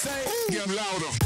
say? Get louder.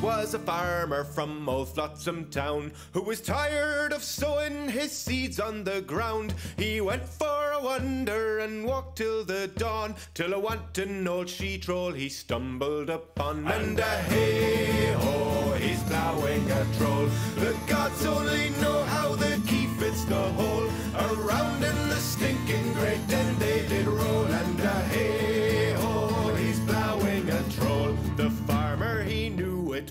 Once was a farmer from old Flotsam town who was tired of sowing his seeds on the ground. He went for a wander and walked till the dawn, till a wanton old she troll he stumbled upon. And a hey ho, he's plowing a troll. The gods only know how the key fits the hole. Around in the stinking great den they did roll. And a hey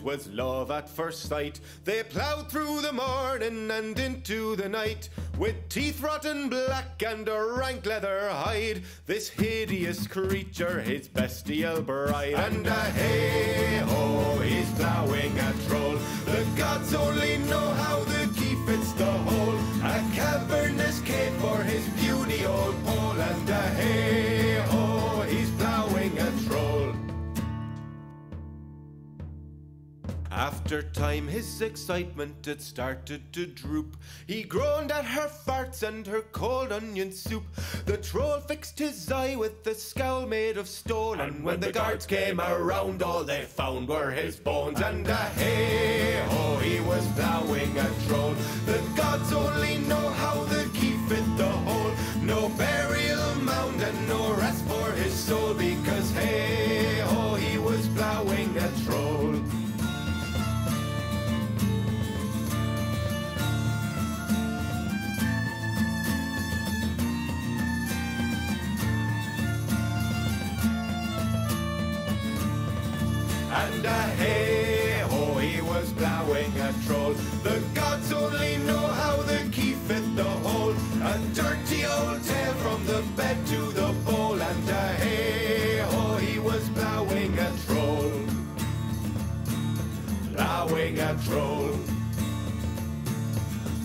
was love at first sight. They plowed through the morning and into the night with teeth rotten black and a rank leather hide. This hideous creature, his bestial bride. And a hey ho, he's plowing a troll. The gods only know how the key fits the hole. A cavernous cave for his puny old pole. And a hey After time, his excitement had started to droop. He groaned at her farts and her cold onion soup. The troll fixed his eye with a scowl made of stone. And when the guards came around, all they found were his bones. And a hey ho, he was plowing a troll. The gods only know how the key fit the hole. No burial mound and no rest for his soul. And a hey ho, oh, he was plowing a troll. The gods only know how the key fit the hole. A dirty old tale from the bed to the bowl, and a hey ho, oh, he was plowing a troll. Plowing a troll.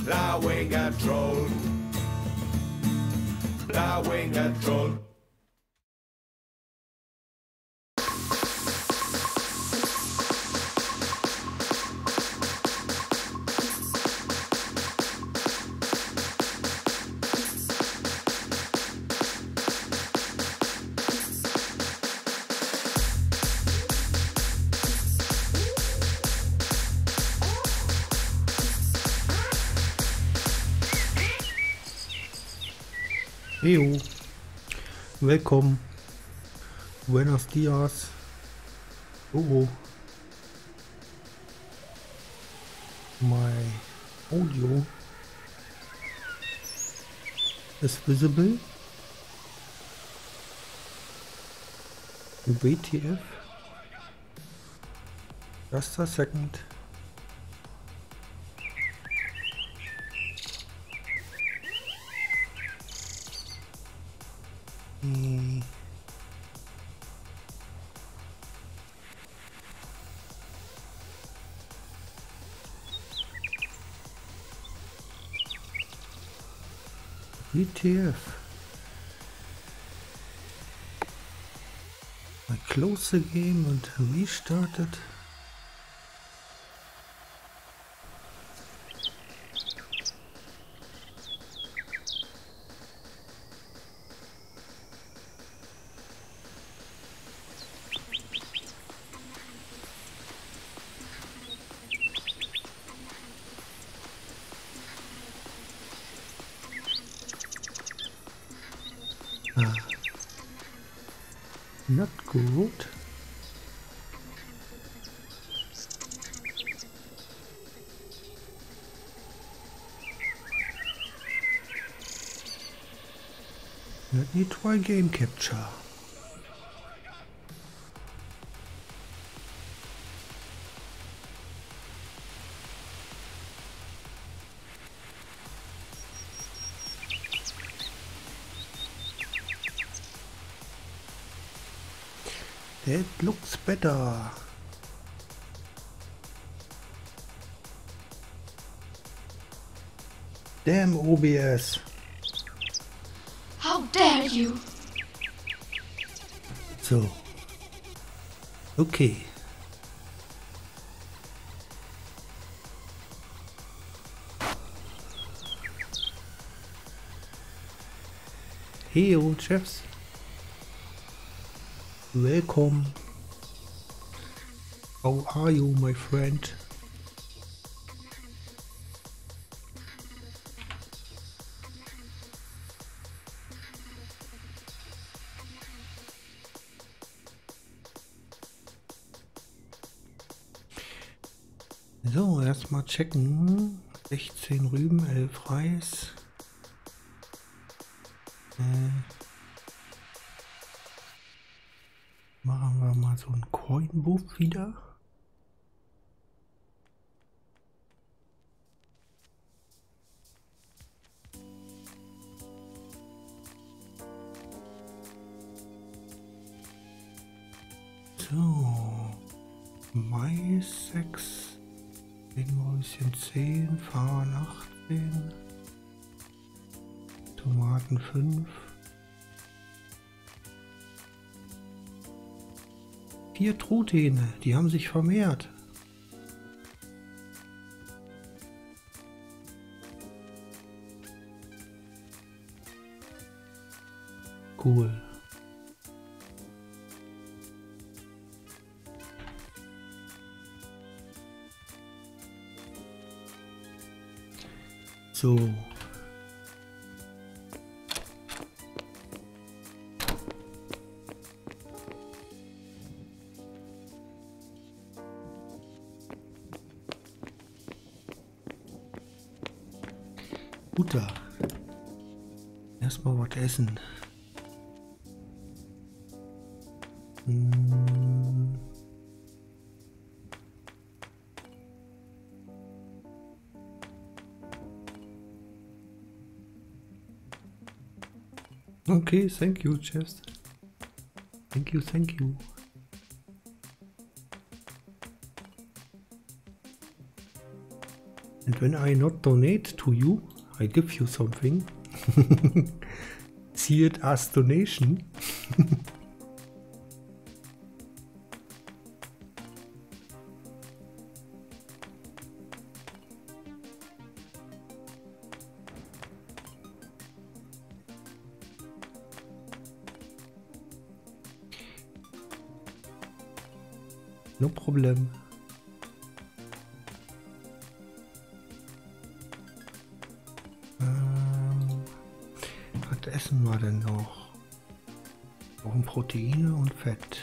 Plowing a troll. Plowing a troll. Ejo. Willkommen. Buenos dias. Oh. My audio is visible. WTF. Just a second. WTF. Close the game and restart neuen Game Capture. It looks better. Damn OBS. You! So. Okay. Hey old chefs. Welcome. How are you, my friend? Checken. 16 Rüben, 11 Reis. Äh, machen wir mal so einen Coin-Buff wieder. Vier Truthähne, die haben sich vermehrt. Okay, thank you, chest. Thank you, thank you. And when I not donate to you, I give you something. See it as donation. problem. Ähm, was essen wir denn noch? Brauchen Proteine und Fett.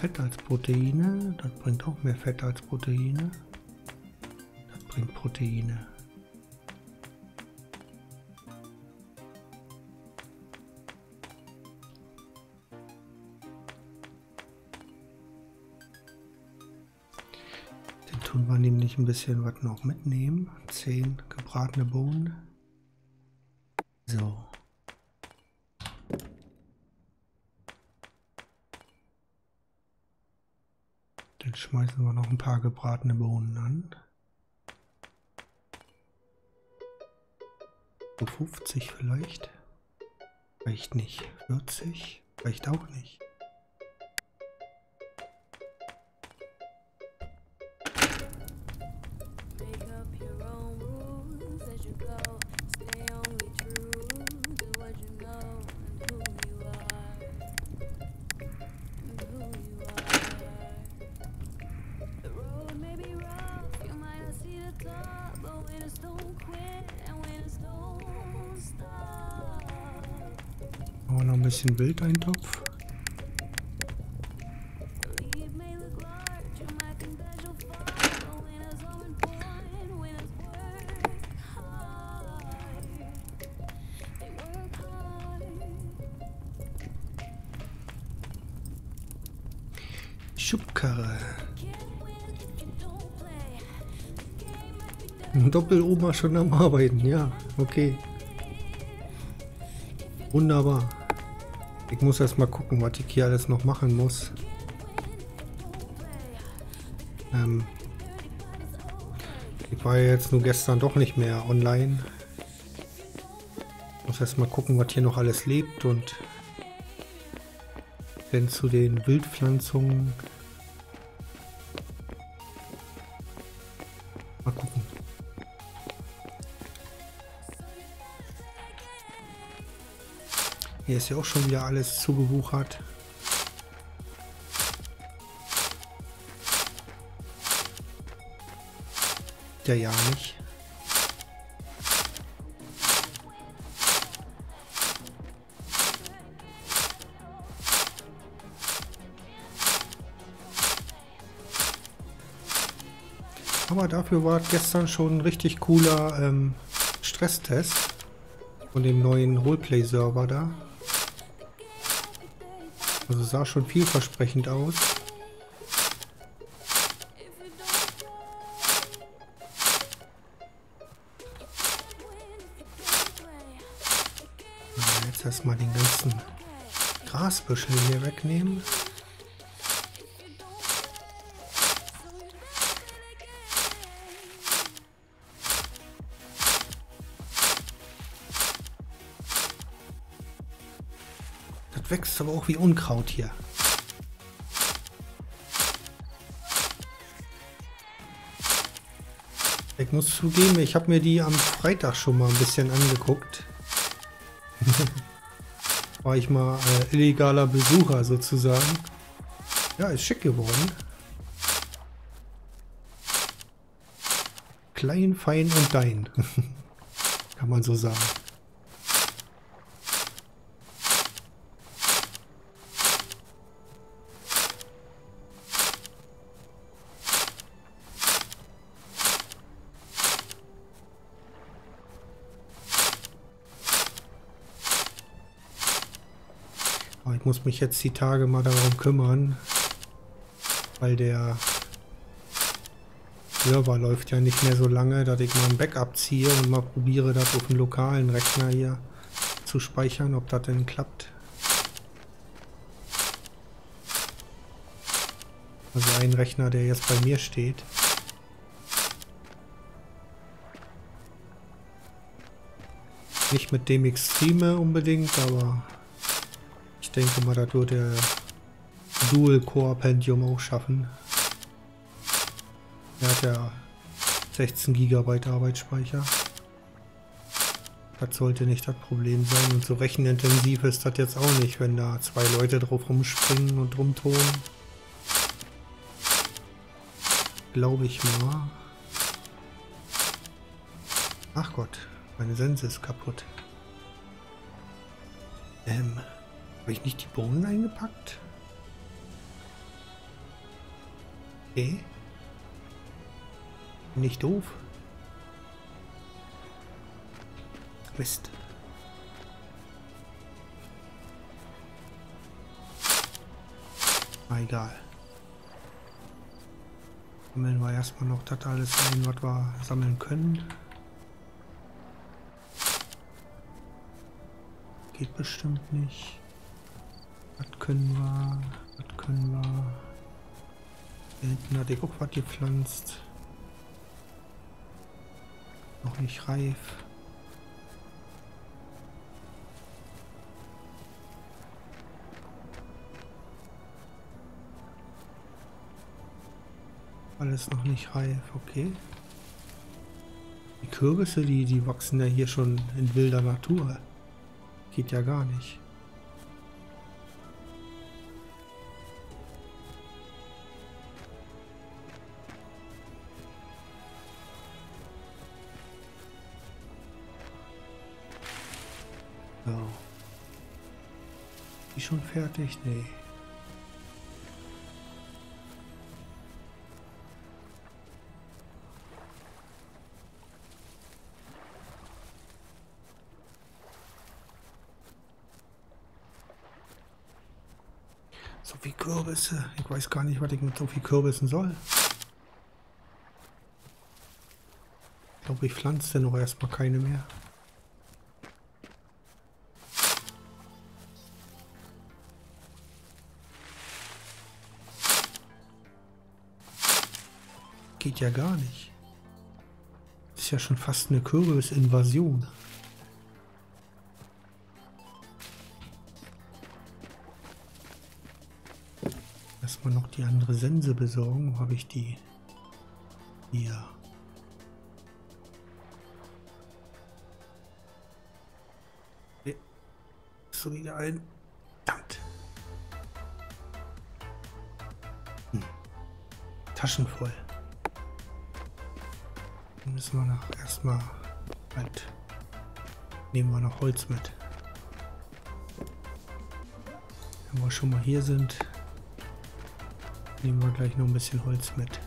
Fett als Proteine. Das bringt auch mehr Fett als Proteine. Das bringt Proteine. Dann tun wir nämlich ein bisschen was noch mitnehmen. 10 gebratene Bohnen. So. Dann schmeißen wir noch ein paar gebratene Bohnen an. So 50 vielleicht. Reicht nicht. 40. Reicht auch nicht. bisschen Topf. Schubkarre. Doppeloma schon am Arbeiten, ja, okay. Wunderbar. Ich muss erst mal gucken, was ich hier alles noch machen muss. Ähm, ich war jetzt nur gestern doch nicht mehr online. Muss erst mal gucken, was hier noch alles lebt und wenn zu den Wildpflanzungen Hier ist ja auch schon wieder alles zugewuchert. Der ja nicht. Aber dafür war gestern schon ein richtig cooler ähm, Stresstest von dem neuen Roleplay-Server da. Also sah schon vielversprechend aus. Jetzt erstmal den ganzen Grasbüschel hier wegnehmen. Wächst aber auch wie Unkraut hier. Ich muss zugeben, ich habe mir die am Freitag schon mal ein bisschen angeguckt. War ich mal äh, illegaler Besucher sozusagen. Ja, ist schick geworden. Klein, fein und dein. Kann man so sagen. Muss mich jetzt die Tage mal darum kümmern, weil der Server läuft ja nicht mehr so lange, dass ich mal ein Backup ziehe und mal probiere, das auf dem lokalen Rechner hier zu speichern, ob das denn klappt. Also ein Rechner, der jetzt bei mir steht. Nicht mit dem ich streame unbedingt, aber ich denke mal, das wird der Dual Core Pentium auch schaffen. Er hat ja 16 GB Arbeitsspeicher. Das sollte nicht das Problem sein. Und so rechenintensiv ist das jetzt auch nicht, wenn da zwei Leute drauf rumspringen und rumtun. Glaube ich mal. Ach Gott, meine Sense ist kaputt. Ähm, habe ich nicht die Bohnen eingepackt? Okay. Nicht doof. Mist. Ah, egal. Sammeln wir erstmal noch das alles ein, was wir sammeln können. Geht bestimmt nicht. Was können wir? Was können wir? Hier hinten hatte ich auch was gepflanzt. Noch nicht reif. Alles noch nicht reif, okay. Die Kürbisse, die, die wachsen ja hier schon in wilder Natur. Geht ja gar nicht. Schon fertig? Nee. So viel Kürbisse. Ich weiß gar nicht, was ich mit so viel Kürbissen soll. Ich glaube, ich pflanze noch erstmal keine mehr. Ja gar nicht. Das ist ja schon fast eine Kürbisinvasion. Erstmal noch die andere Sense besorgen. Wo habe ich die? Hier. So wieder ein. Verdammt. Hm. Taschen voll. Dann müssen wir noch erstmal halt. Nehmen wir noch Holz mit. Wenn wir schon mal hier sind, nehmen wir gleich noch ein bisschen Holz mit.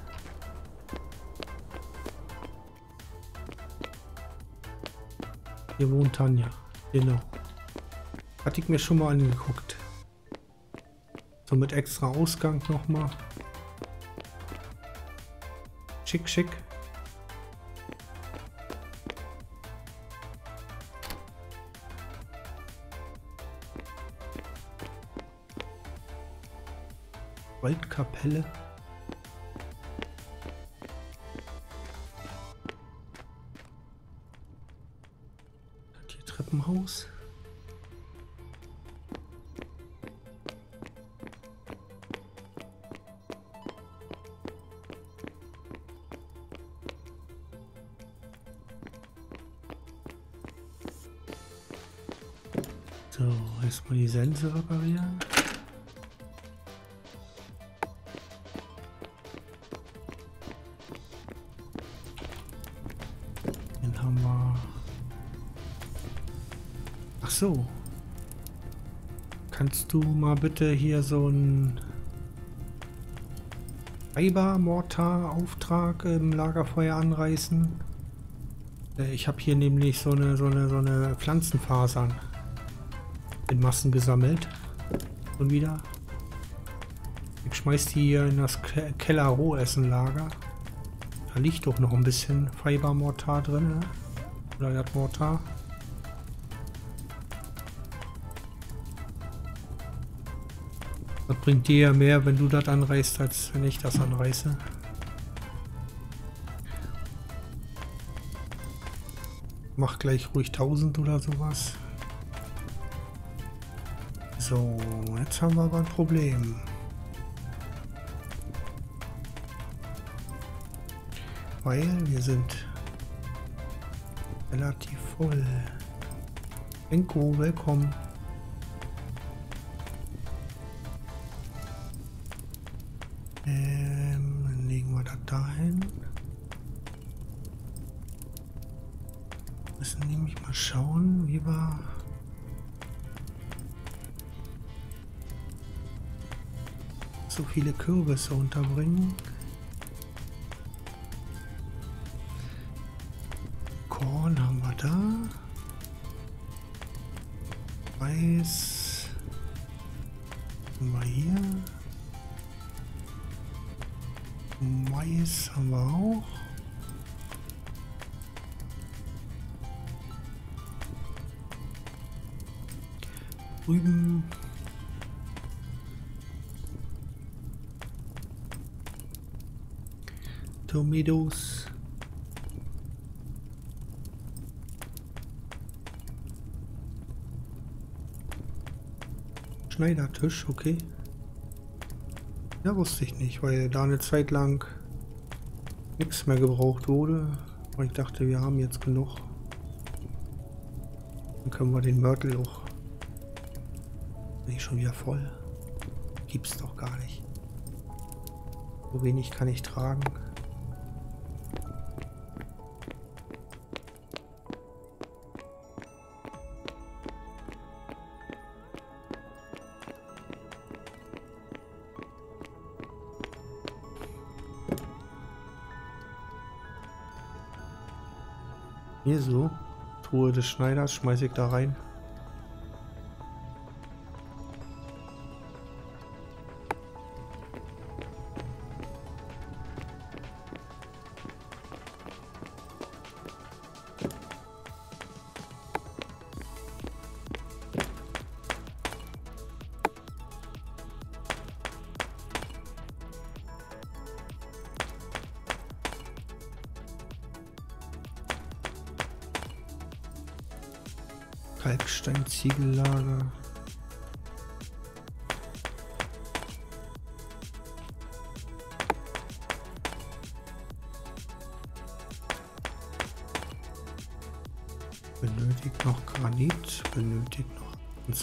Hier wohnt Tanja. Genau. Hatte ich mir schon mal angeguckt. So mit extra Ausgang nochmal. Schick, schick. Waldkapelle. Hier Treppenhaus. So, erstmal die Sense reparieren. Du mal bitte hier so ein Fiber-Mortar-Auftrag im Lagerfeuer anreißen? Äh, Ich habe hier nämlich so eine, so eine, so eine Pflanzenfasern in Massen gesammelt. Und wieder. Ich schmeiß die hier in das Ke Keller-Rohessenlager. Da liegt doch noch ein bisschen Fibermortar drin. Ne? Oder das Mortar. Bringt dir ja mehr, wenn du das anreißt, als wenn ich das anreiße. Mach gleich ruhig 1000 oder sowas. So, jetzt haben wir aber ein Problem. Weil wir sind relativ voll. Enko, willkommen. Kürbisse unterbringen. Schneidertisch, okay. Ja, wusste ich nicht, weil da eine Zeit lang nichts mehr gebraucht wurde. Und ich dachte, wir haben jetzt genug. Dann können wir den Mörtel auch. Bin ich schon wieder voll? Gibt's doch gar nicht. So wenig kann ich tragen. Schneiders schmeiße ich da rein.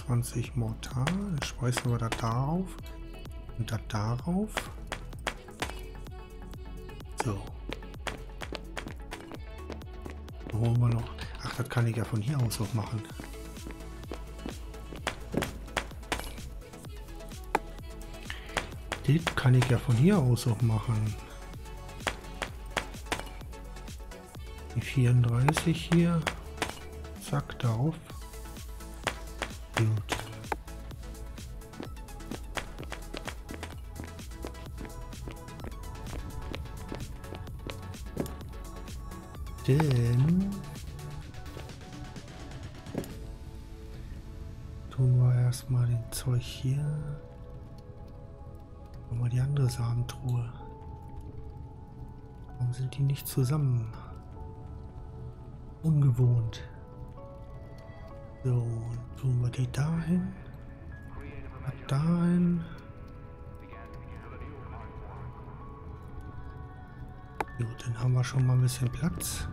20 Mortar. Dann schmeißen wir da darauf und da darauf. So. Dann holen wir noch. Ach, das kann ich ja von hier aus auch machen. Das kann ich ja von hier aus auch machen. Die 34 hier. Zack, darauf. Sind die nicht zusammen? Ungewohnt. So, und wir die dahin. Dahin. Gut, dann haben wir schon mal ein bisschen Platz.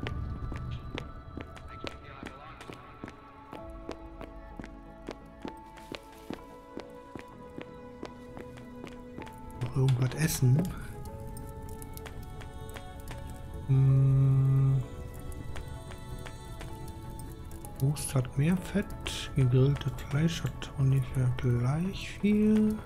Noch irgendwas essen. Hm. Hat mehr Fett, gegrilltes Fleisch hat ungefähr gleich viel.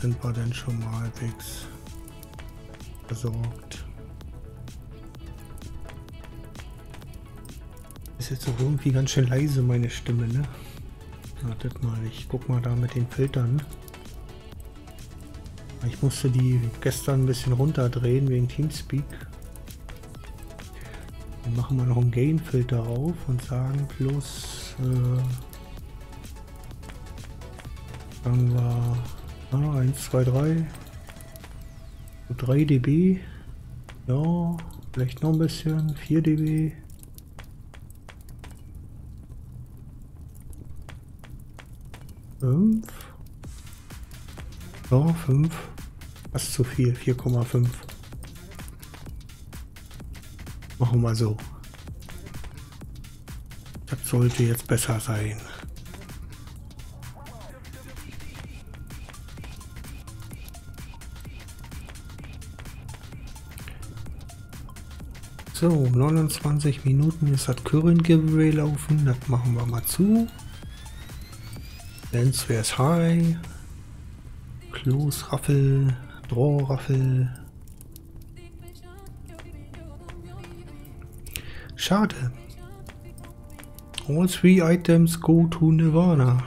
Sind wir dann schon mal halbwegs versorgt. Ist jetzt auch irgendwie ganz schön leise, meine Stimme, ne? Wartet mal, ich guck mal da mit den Filtern. Ich musste die gestern ein bisschen runterdrehen wegen Teamspeak. Dann machen wir noch einen Gain-Filter auf und sagen plus äh, Sagen wir ah, 1, 2, 3. So 3 dB. Ja, vielleicht noch ein bisschen. 4 dB. Fünf. Ja, 5. Was zu viel. 4,5. Machen wir so. Das sollte jetzt besser sein. So, 29 Minuten ist das Current Giveaway laufen. Das machen wir mal zu. Lens wär's High. Close Raffel. Draw Raffel. Schade. All three items go to Nirvana.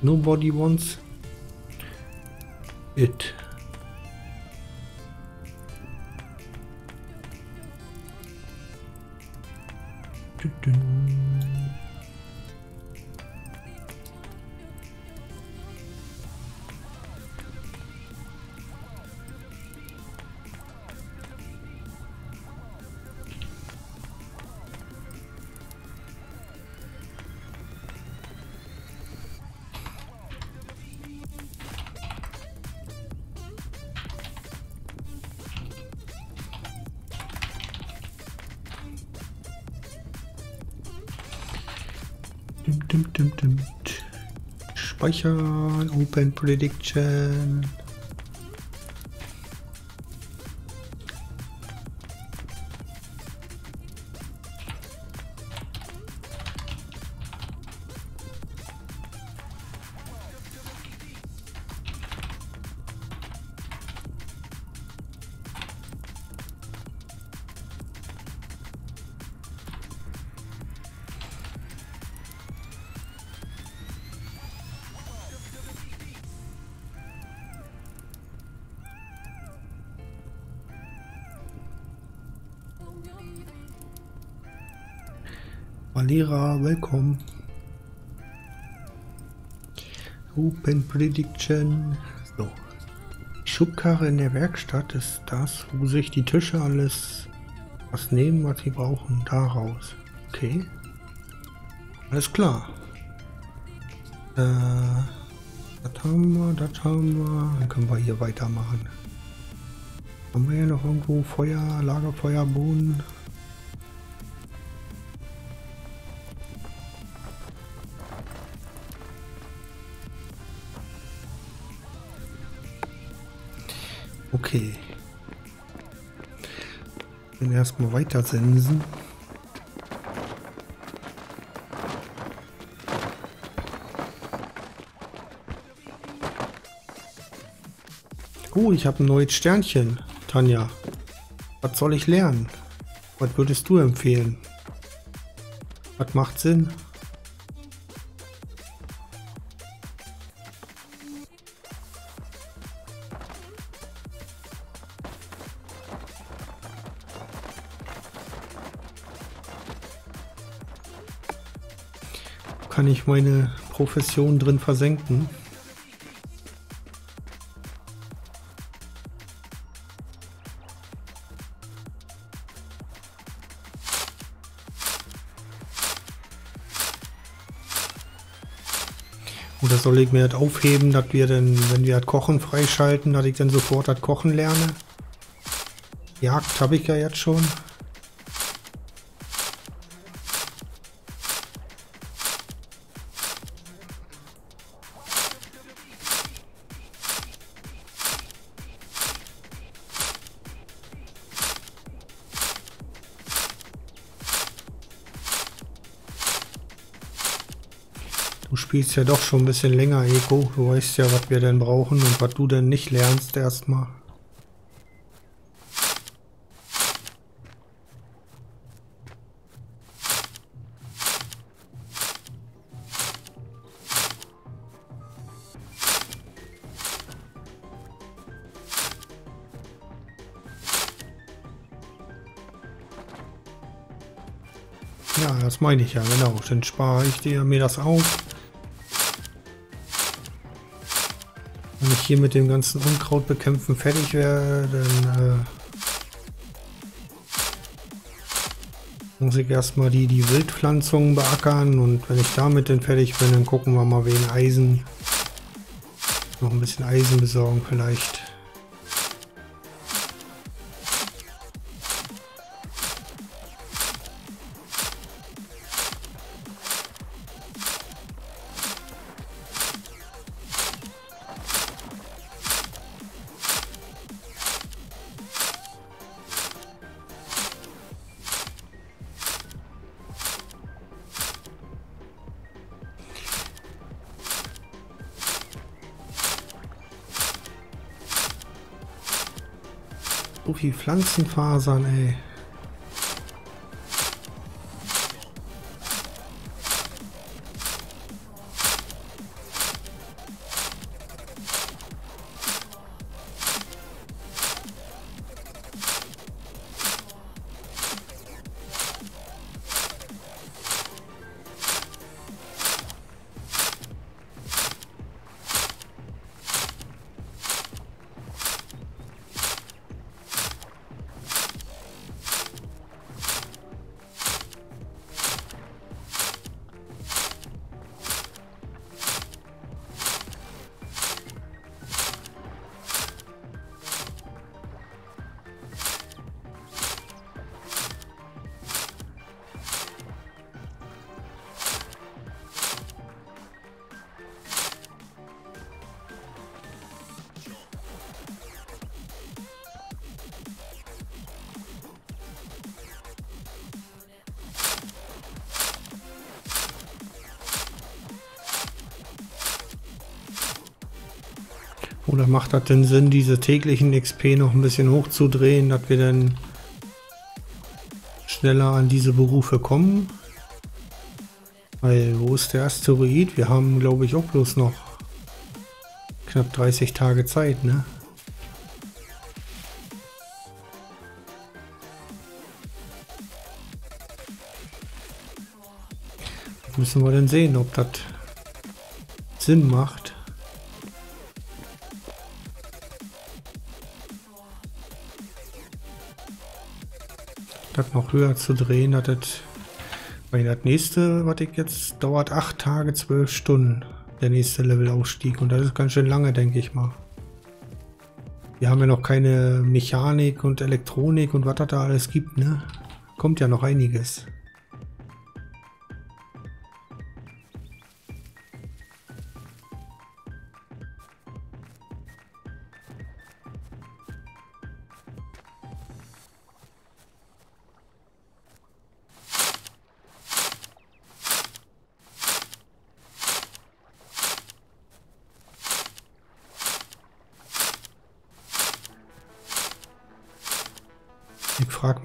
Nobody wants it. Speichern, Open Prediction. Prediction. So. Schubkarre in der Werkstatt ist das, wo sich die Tische alles was nehmen, was sie brauchen, daraus. Okay. Alles klar. Äh, das haben wir, das haben wir. Dann können wir hier weitermachen. Haben wir hier noch irgendwo Feuer, Lagerfeuerboden? Okay. Dann erstmal weiter sensen. Oh, ich habe ein neues Sternchen, Tanja. Was soll ich lernen? Was würdest du empfehlen? Was macht Sinn? Ich meine Profession drin versenken? Oder soll ich mir das aufheben, dass wir dann, wenn wir das Kochen freischalten, dass ich dann sofort das Kochen lerne? Jagd habe ich ja jetzt schon. Spielst ja doch schon ein bisschen länger, Eko. Du weißt ja, was wir denn brauchen und was du denn nicht lernst erstmal. Ja, das meine ich ja, genau. Dann spare ich dir mir das auf. Hier mit dem ganzen Unkraut bekämpfen fertig wäre, dann äh, muss ich erstmal die, die Wildpflanzungen beackern und wenn ich damit dann fertig bin, dann gucken wir mal wegen Eisen. Noch ein bisschen Eisen besorgen vielleicht. Viel Pflanzenfasern, ey. Macht das denn Sinn, diese täglichen XP noch ein bisschen hochzudrehen, dass wir dann schneller an diese Berufe kommen? Weil, wo ist der Asteroid? Wir haben, glaube ich, auch bloß noch knapp 30 Tage Zeit, ne? Müssen wir dann sehen, ob das Sinn macht. Das noch höher zu drehen, dass das weil das nächste, was ich jetzt, dauert 8 Tage, 12 Stunden. Der nächste Levelausstieg. Und das ist ganz schön lange, denke ich mal. Wir haben ja noch keine Mechanik und Elektronik und was da alles gibt, ne? Kommt ja noch einiges.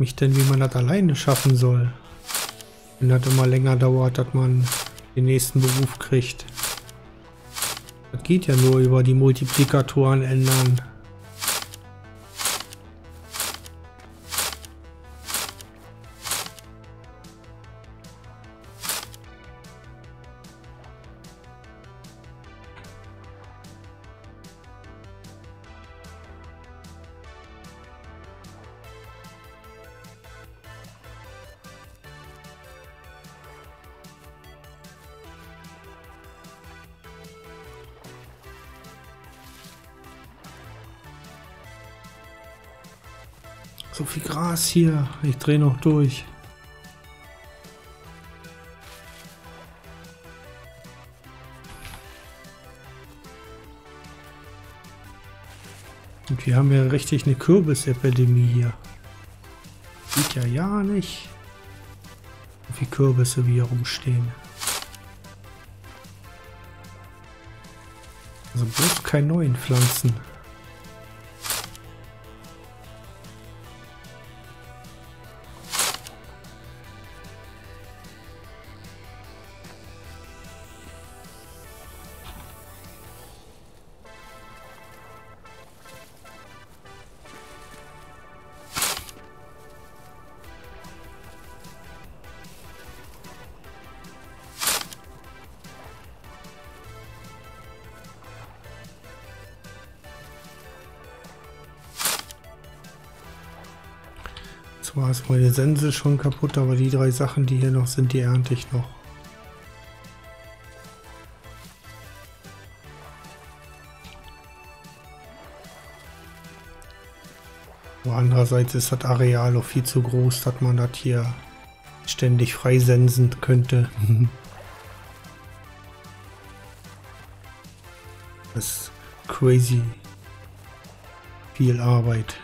Mich denn, wie man das alleine schaffen soll. Wenn das immer länger dauert, dass man den nächsten Beruf kriegt. Das geht ja nur über die Multiplikatoren ändern. Hier. Ich drehe noch durch. Und wir haben ja richtig eine Kürbisepidemie hier. Sieht ja ja nicht. Wie Kürbisse wir rumstehen. Also bloß keine neuen Pflanzen. Sense schon kaputt, aber die drei Sachen, die hier noch sind, die ernte ich noch. Aber andererseits ist das Areal auch viel zu groß, dass man das hier ständig freisensen könnte. das ist crazy viel Arbeit.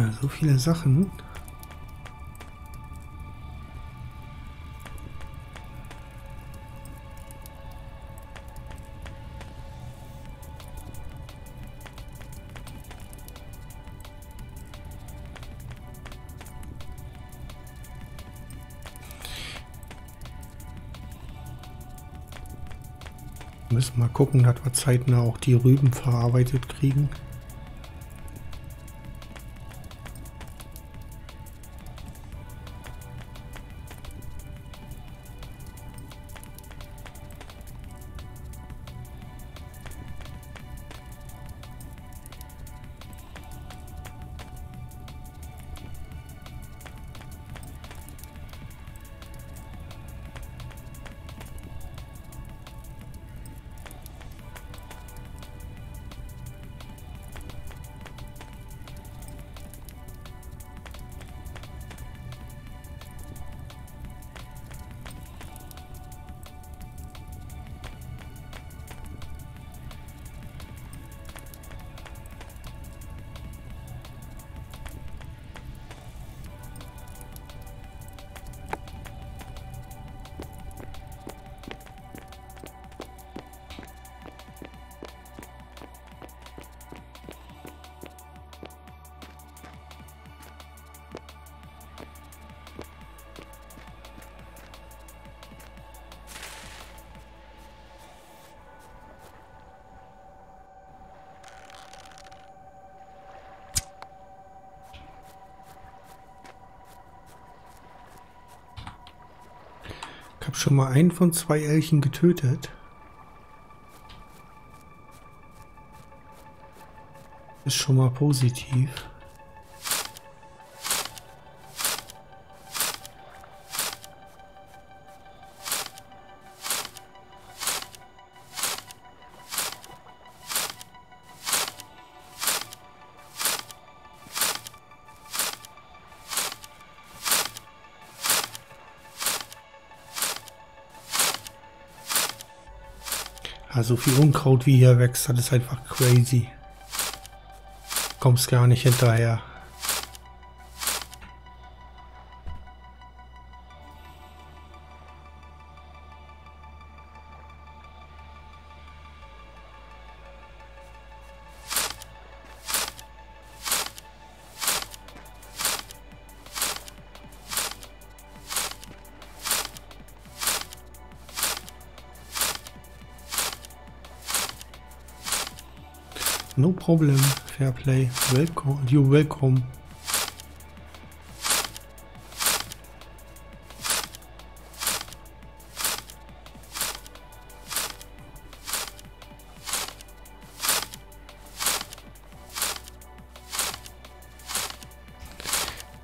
Ja, so viele Sachen. Müssen mal gucken, dass wir zeitnah auch die Rüben verarbeitet kriegen. Schon mal einen von zwei Elchen getötet. Ist schon mal positiv. So viel Unkraut wie hier wächst, das ist einfach crazy. Kommst gar nicht hinterher. Problem, fair play. Welcome, you welcome.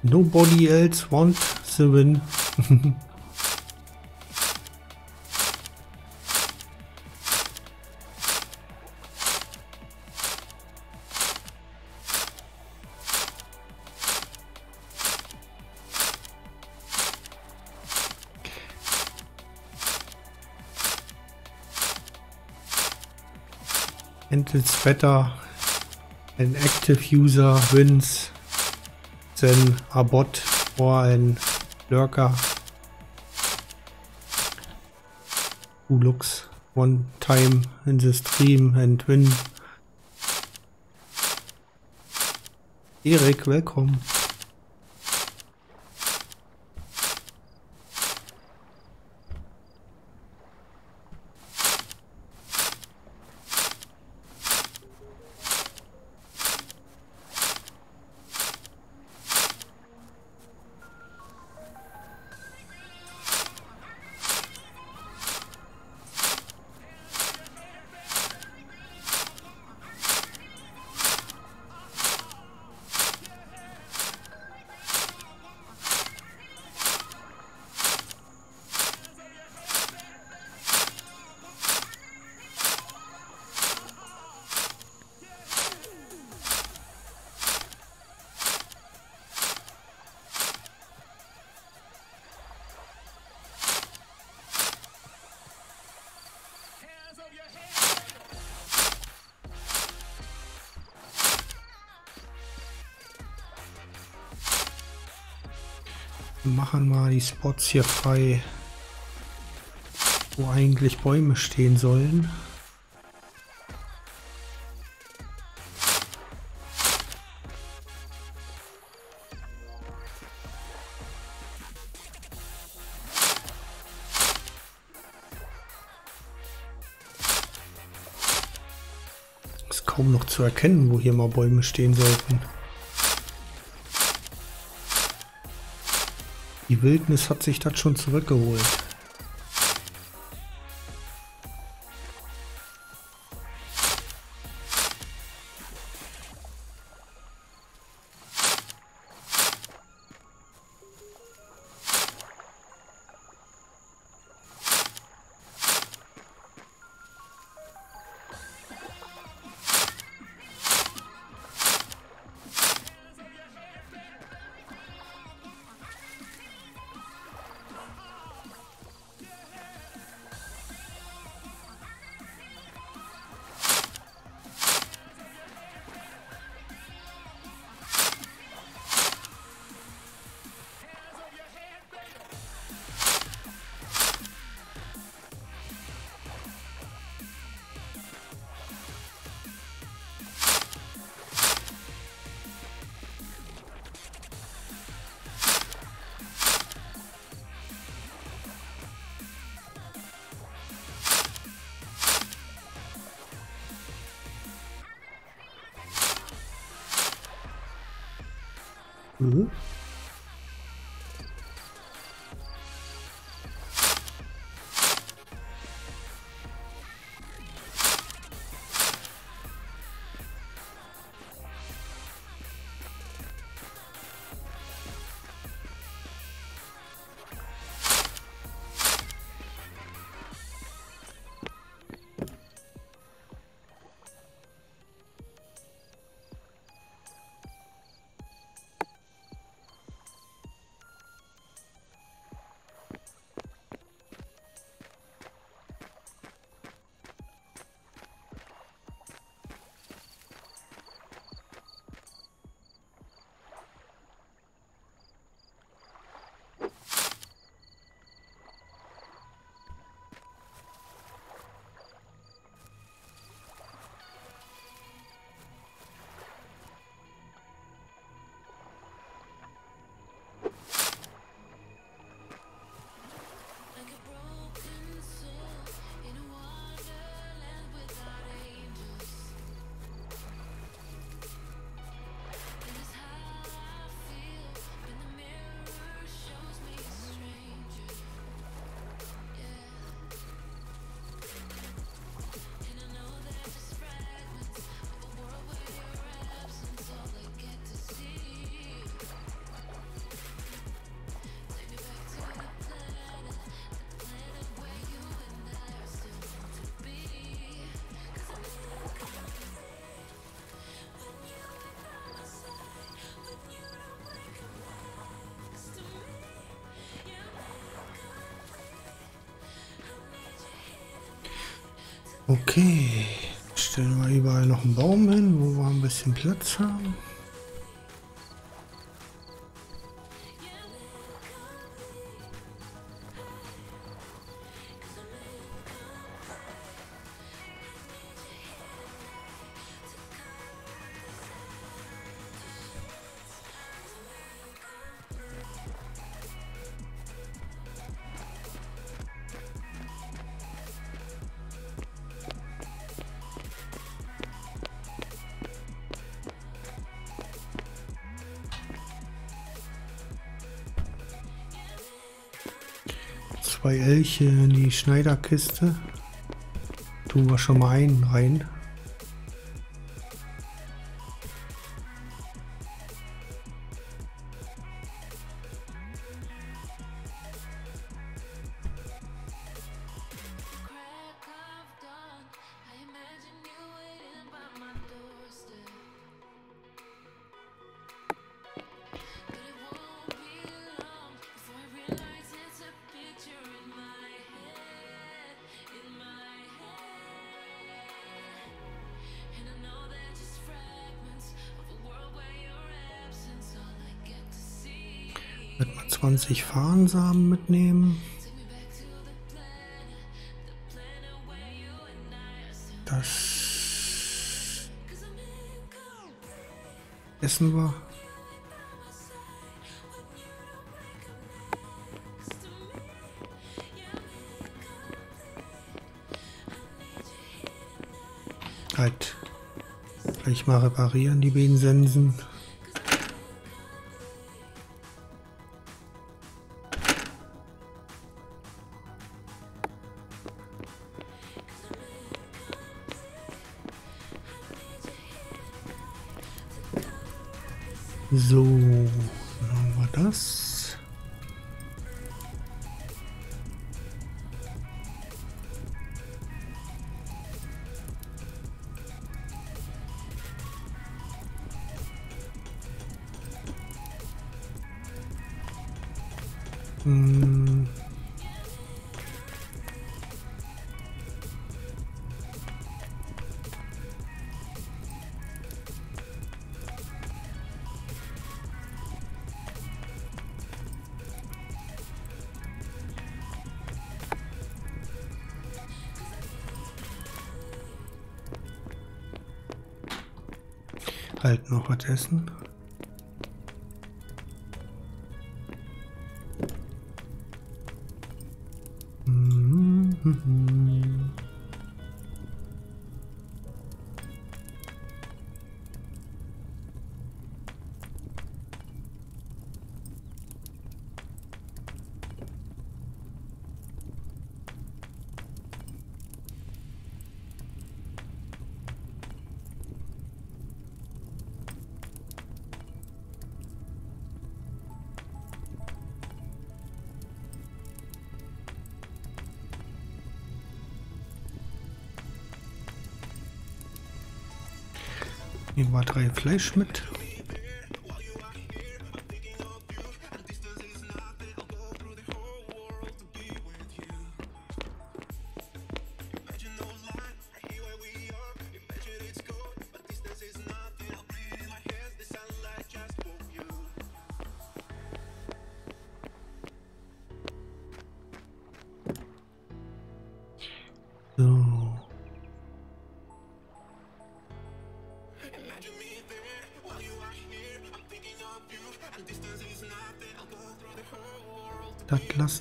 Nobody else want the win. and it's better an active user wins than a bot or an lurker who looks one time in the stream and win. Erik, welcome. machen mal die Spots hier frei, wo eigentlich Bäume stehen sollen. Ist kaum noch zu erkennen, wo hier mal Bäume stehen sollten. Die Wildnis hat sich das schon zurückgeholt. Okay, stellen wir überall noch einen Baum hin, wo wir ein bisschen Platz haben. zwei Elche in die Schneiderkiste. Tun wir schon mal einen rein. Mal 20 Farnsamen mitnehmen. Das essen wir. Halt. Gleich mal reparieren die beiden was. Wir drei Fleisch mit.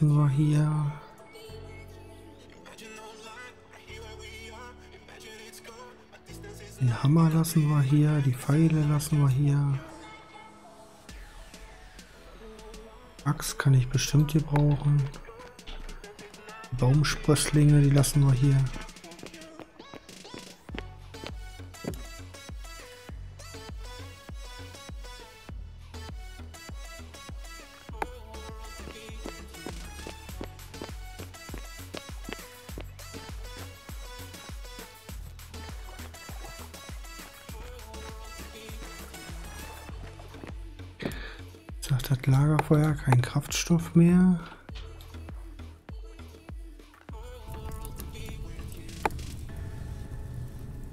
Wir hier. Den Hammer lassen wir hier, die Pfeile lassen wir hier. Axt kann ich bestimmt hier brauchen. Baumsprösslinge, die lassen wir hier. Kraftstoff mehr.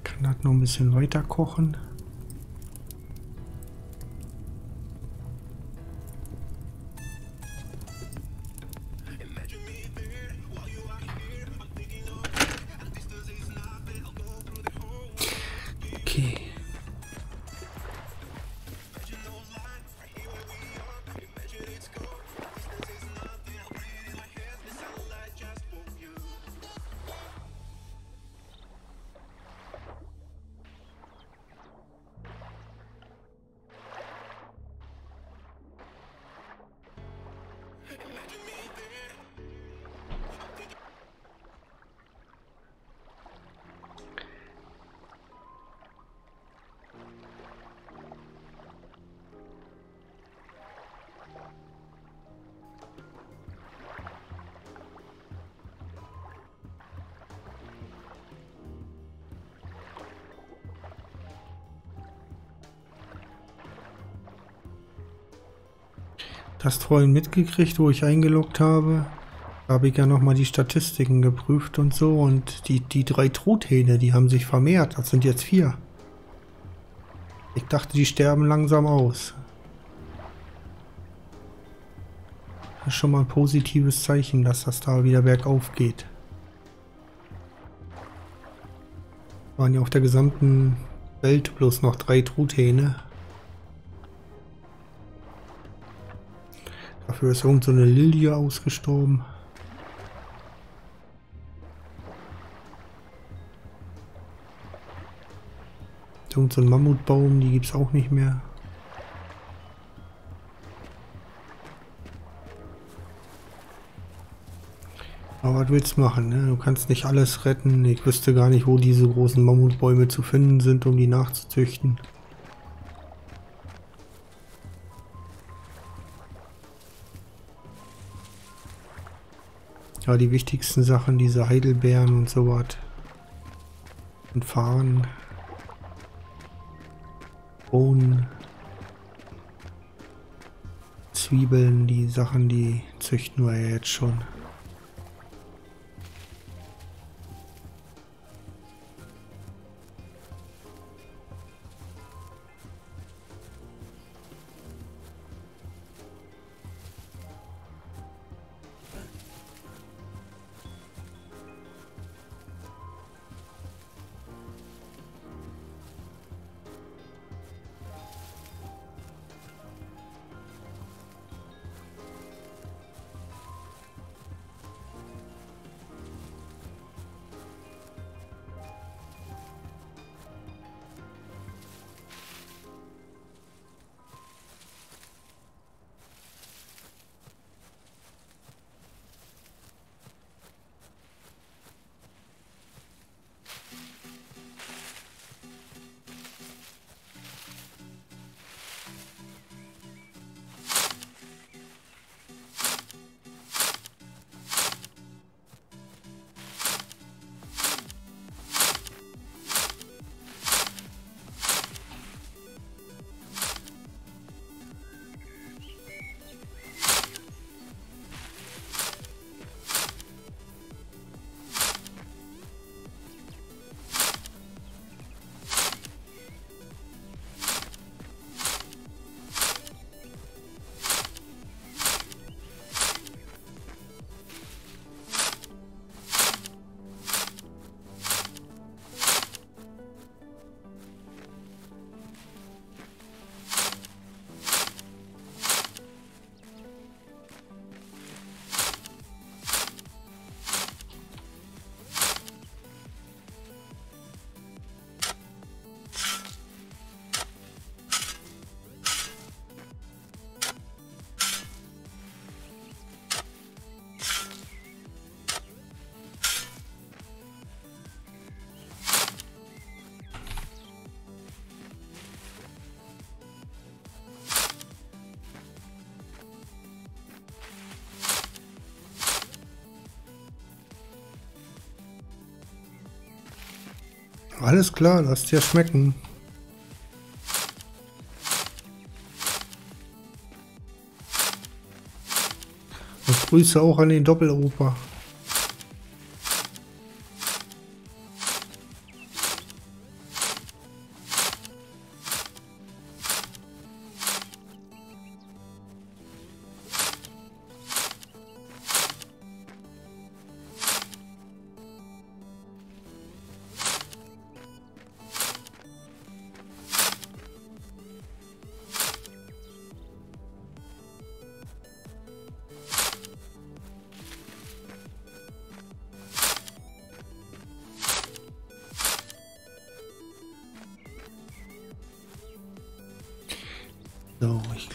Kann das noch ein bisschen weiter kochen. Okay. Das vorhin mitgekriegt, wo ich eingeloggt habe. Da habe ich ja nochmal die Statistiken geprüft und so. Und die, die drei Truthähne, die haben sich vermehrt. Das sind jetzt vier. Ich dachte, die sterben langsam aus. Das ist schon mal ein positives Zeichen, dass das da wieder bergauf geht. Waren ja auf der gesamten Welt bloß noch drei Truthähne. Dafür ist irgend so eine Lilie ausgestorben. Irgend so ein Mammutbaum, die gibt es auch nicht mehr. Aber was willst du machen, ne? Du kannst nicht alles retten. Ich wüsste gar nicht, wo diese großen Mammutbäume zu finden sind, um die nachzuzüchten. Ja, die wichtigsten Sachen, diese Heidelbeeren und so was. Und Farn. Bohnen. Zwiebeln, die Sachen, die züchten wir ja jetzt schon. Alles klar, lass dir schmecken. Und Grüße auch an den Doppeloper.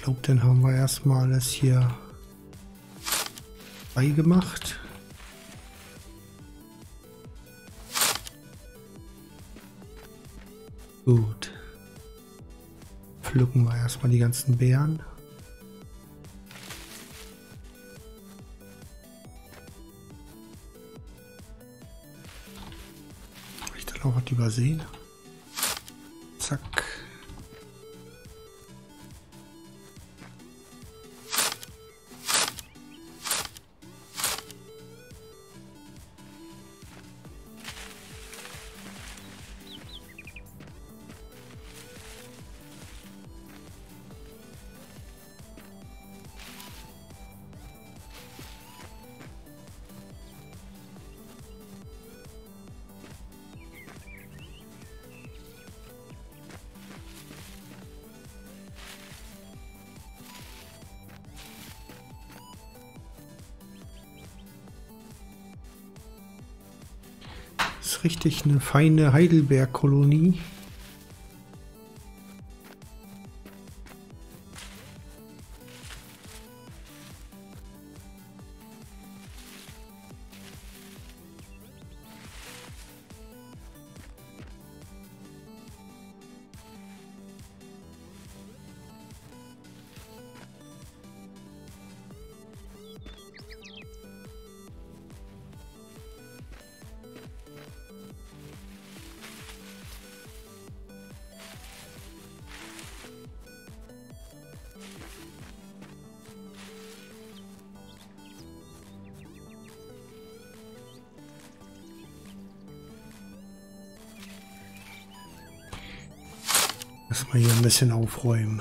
Glaube, dann haben wir erstmal alles hier beigemacht. Gut. Pflücken wir erstmal die ganzen Beeren. Ich da noch was übersehen? Richtig eine feine Heidelberg-Kolonie. Bisschen aufräumen.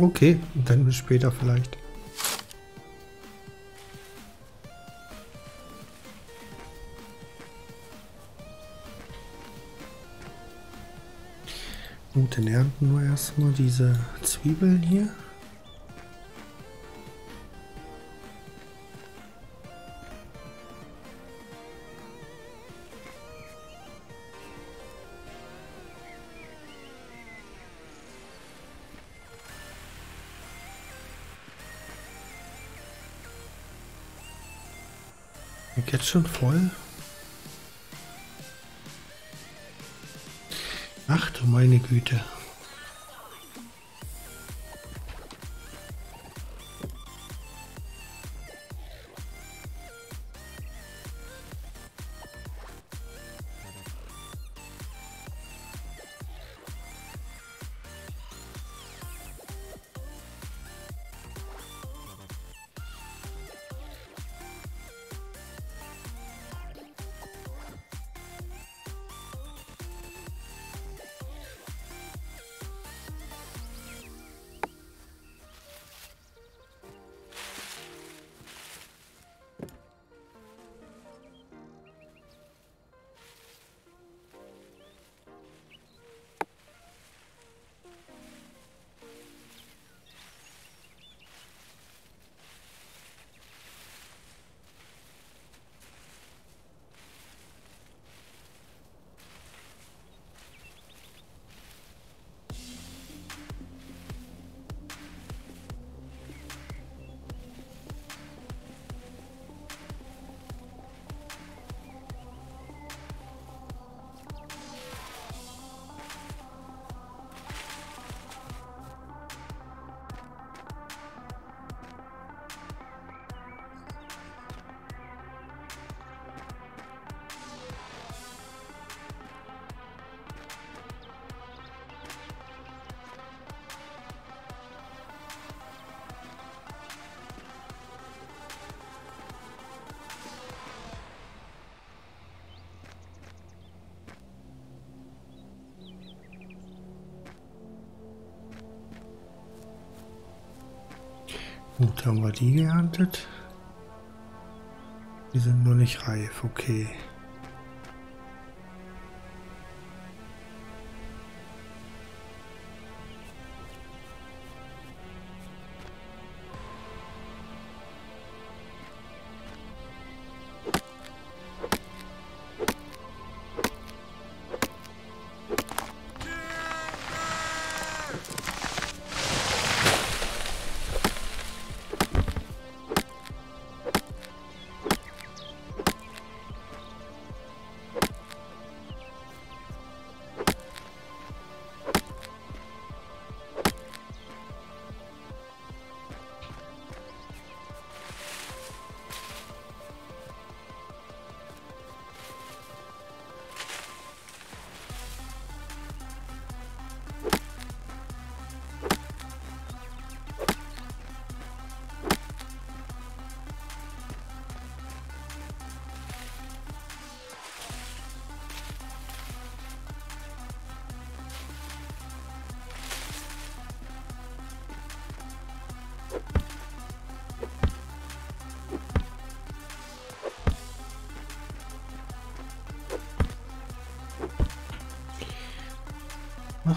Okay, dann bis später vielleicht. Gut, dann ernten wir erstmal diese Zwiebeln hier. Jetzt schon voll? Ach du meine Güte. Haben wir die geerntet. Die sind nur nicht reif, okay.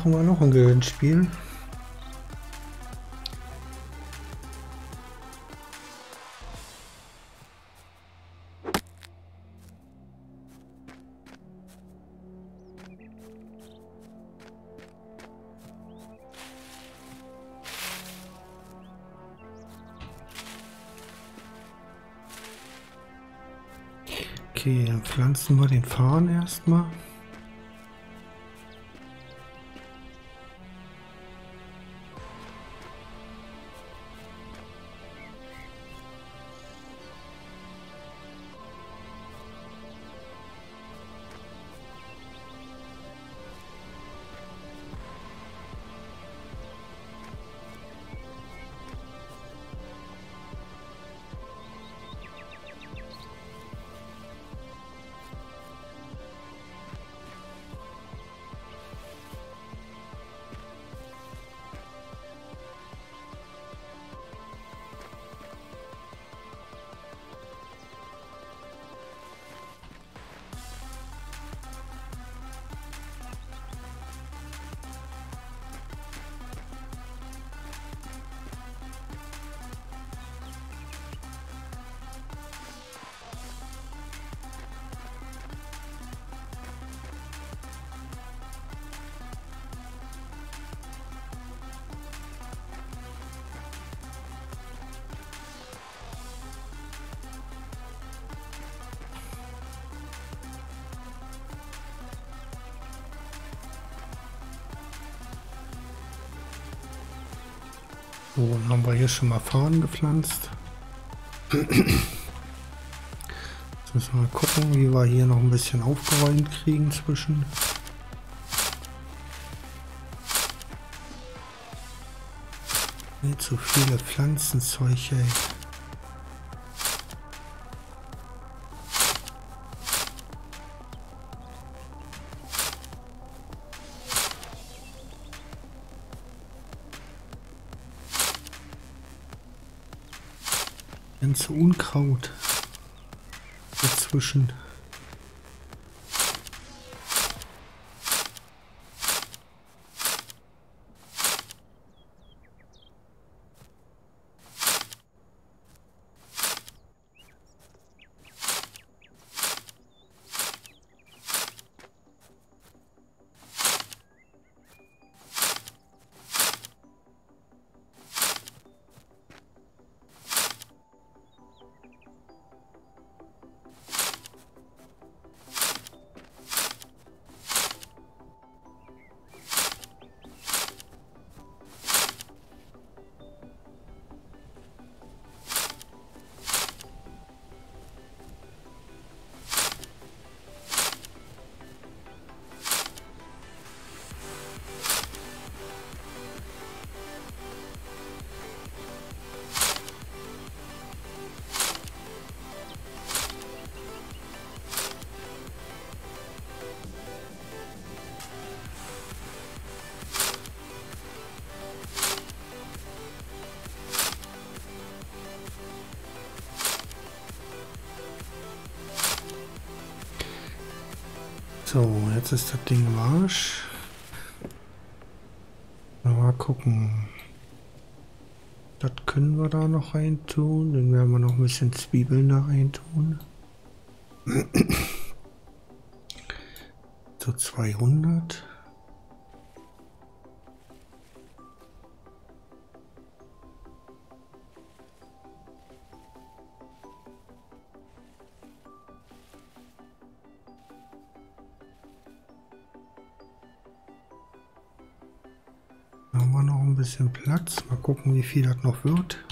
Machen wir noch ein Gewinnspiel. Okay, dann pflanzen wir den Farn erstmal. So, dann haben wir hier schon mal Farn gepflanzt. Jetzt müssen wir mal gucken, wie wir hier noch ein bisschen aufgeräumt kriegen zwischen. Nicht zu viele Pflanzenzeug, ey. Ganze Unkraut dazwischen. Ist das Ding im Arsch. Mal gucken. Das können wir da noch reintun. Dann werden wir noch ein bisschen Zwiebeln da reintun. So gucken, wie viel das noch wird.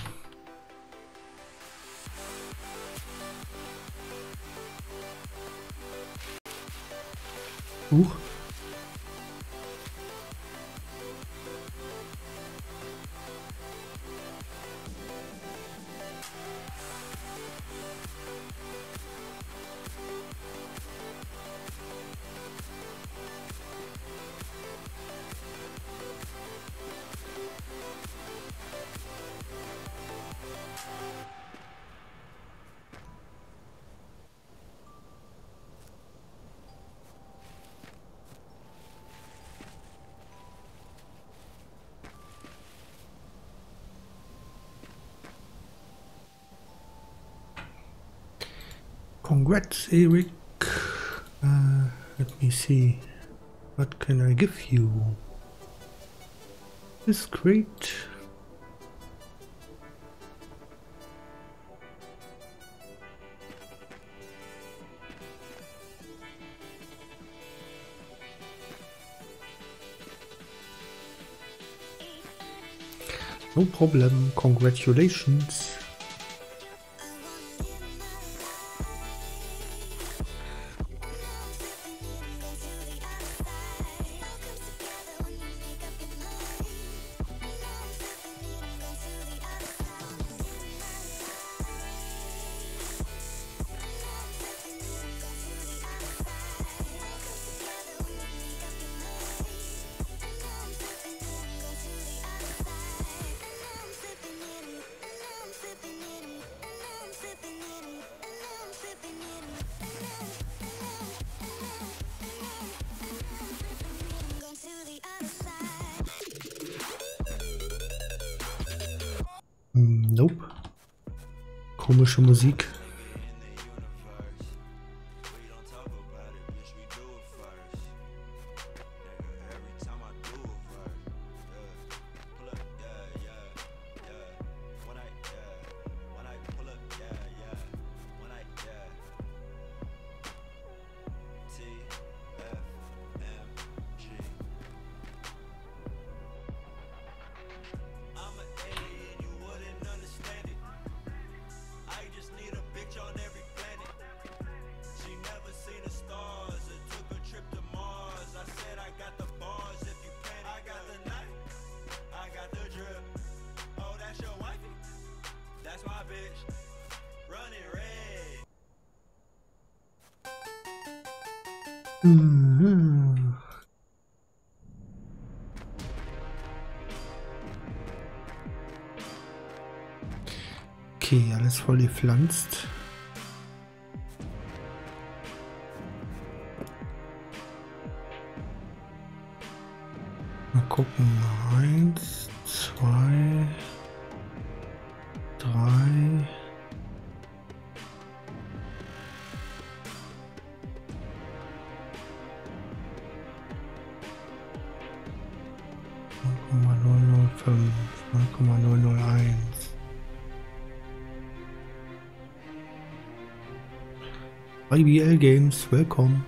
Eric. Uh, let me see. What can I give you? This great. No problem. Congratulations. Komische Musik. Voll gepflanzt. Mal gucken. Eins, welcome.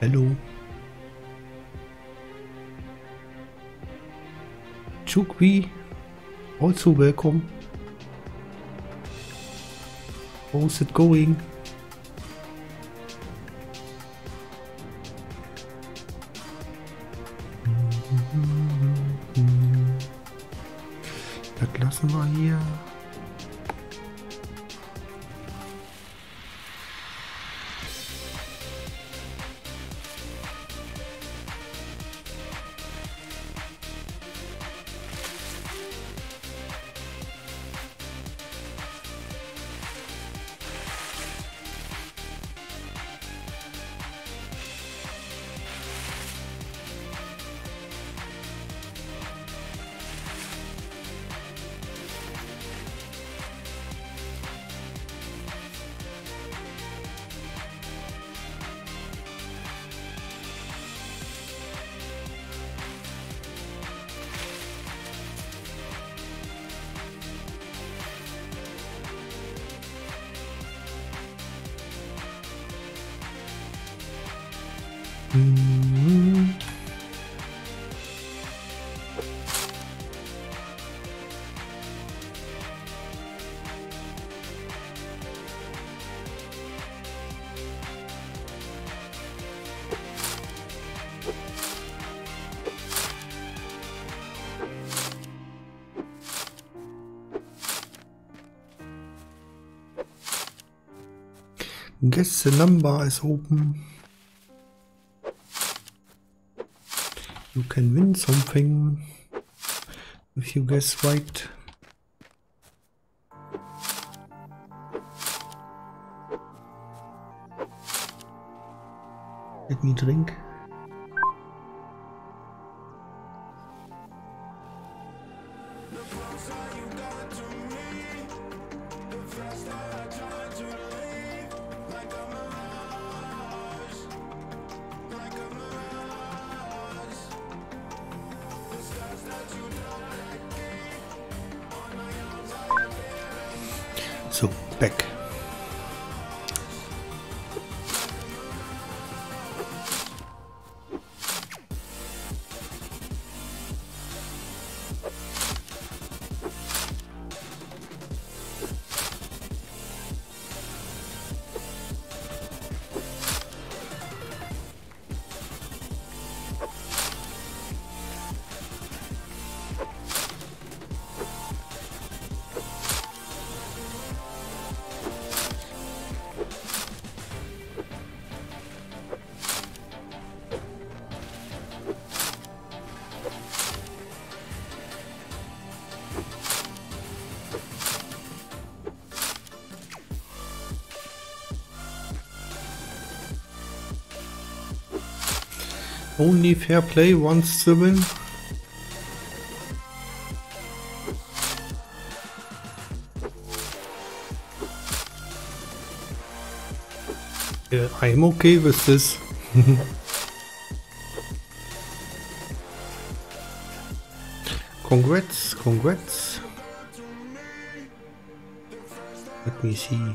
Hello. Chukwi, also welcome. How's it going? The number is open. You can win something if you guess right. Let me drink. Only fair play wants to win. Yeah, I'm okay with this. congrats, congrats. Let me see.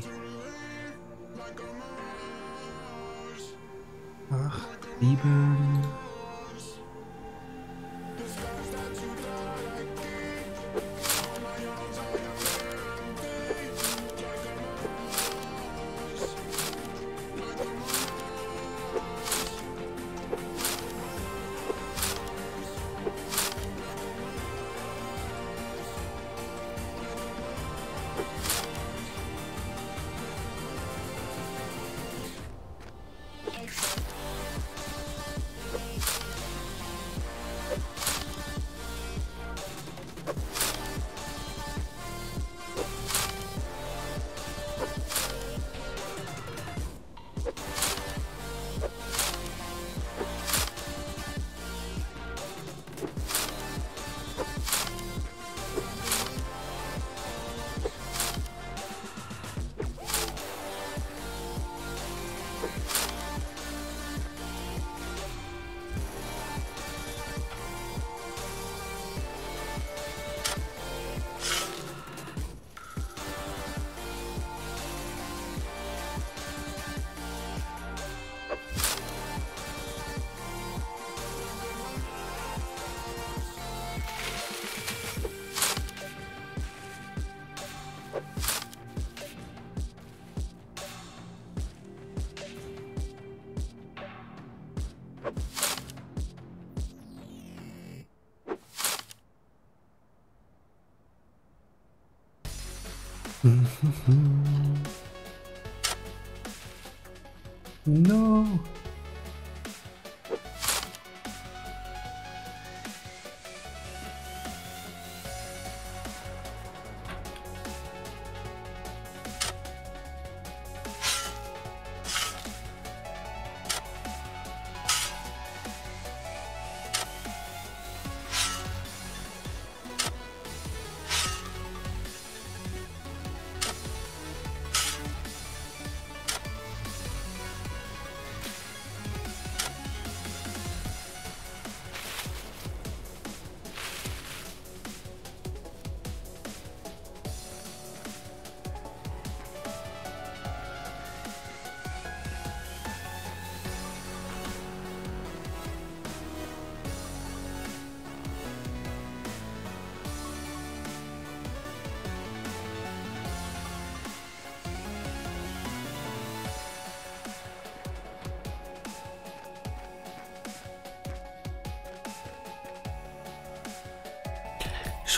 Acht, sieben.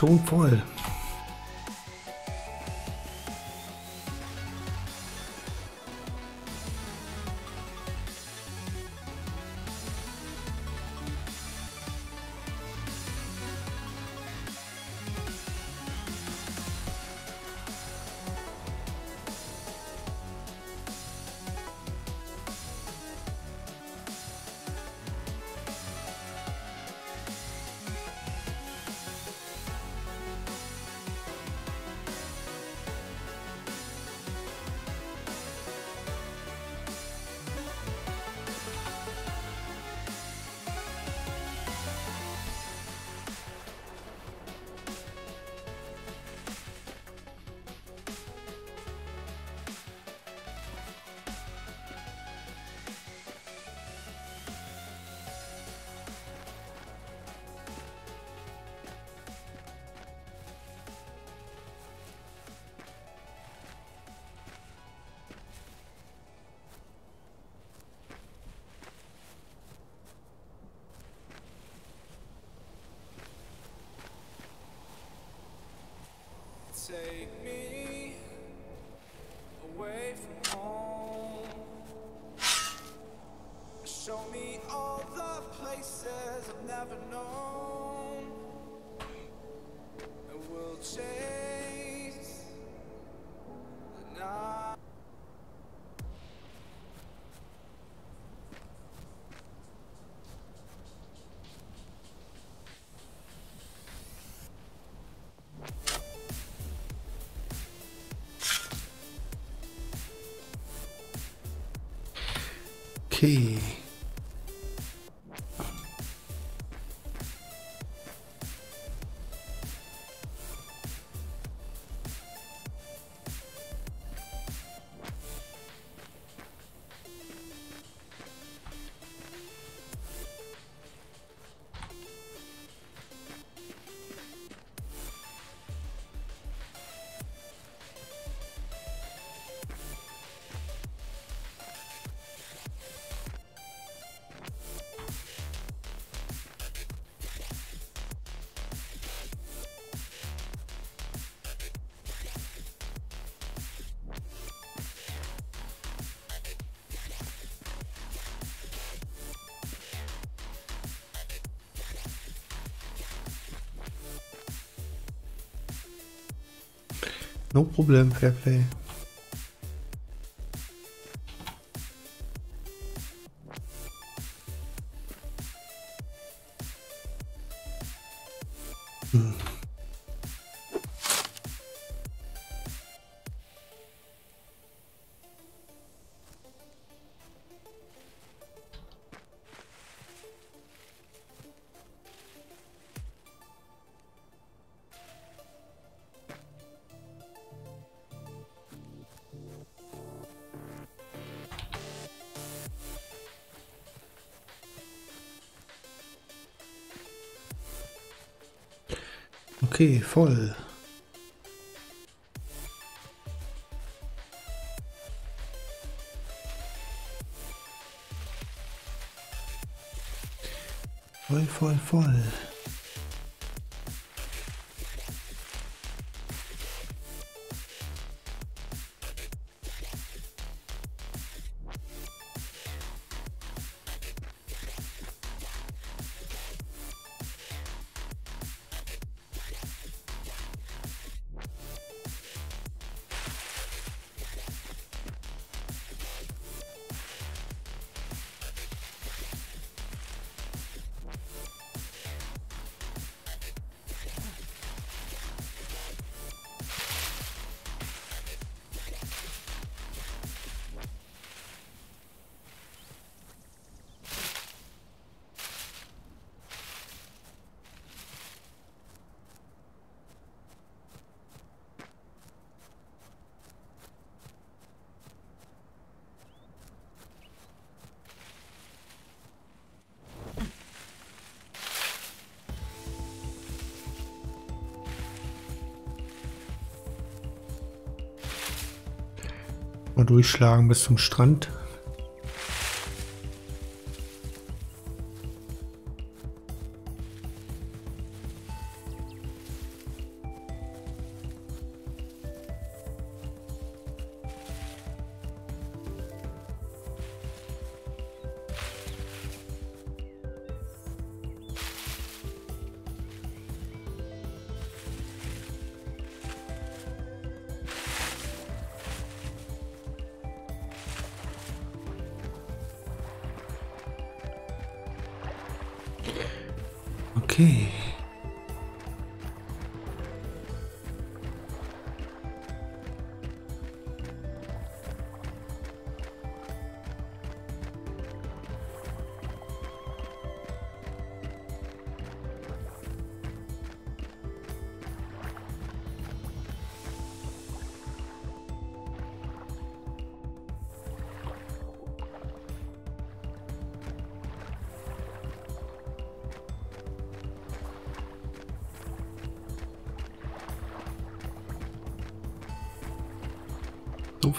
Schon voll. Take me away from home. Show me all the places I've never known. Okay. No problem, fair Okay, voll. Voll, voll, voll. Durchschlagen bis zum Strand. Okay.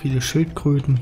Viele Schildkröten.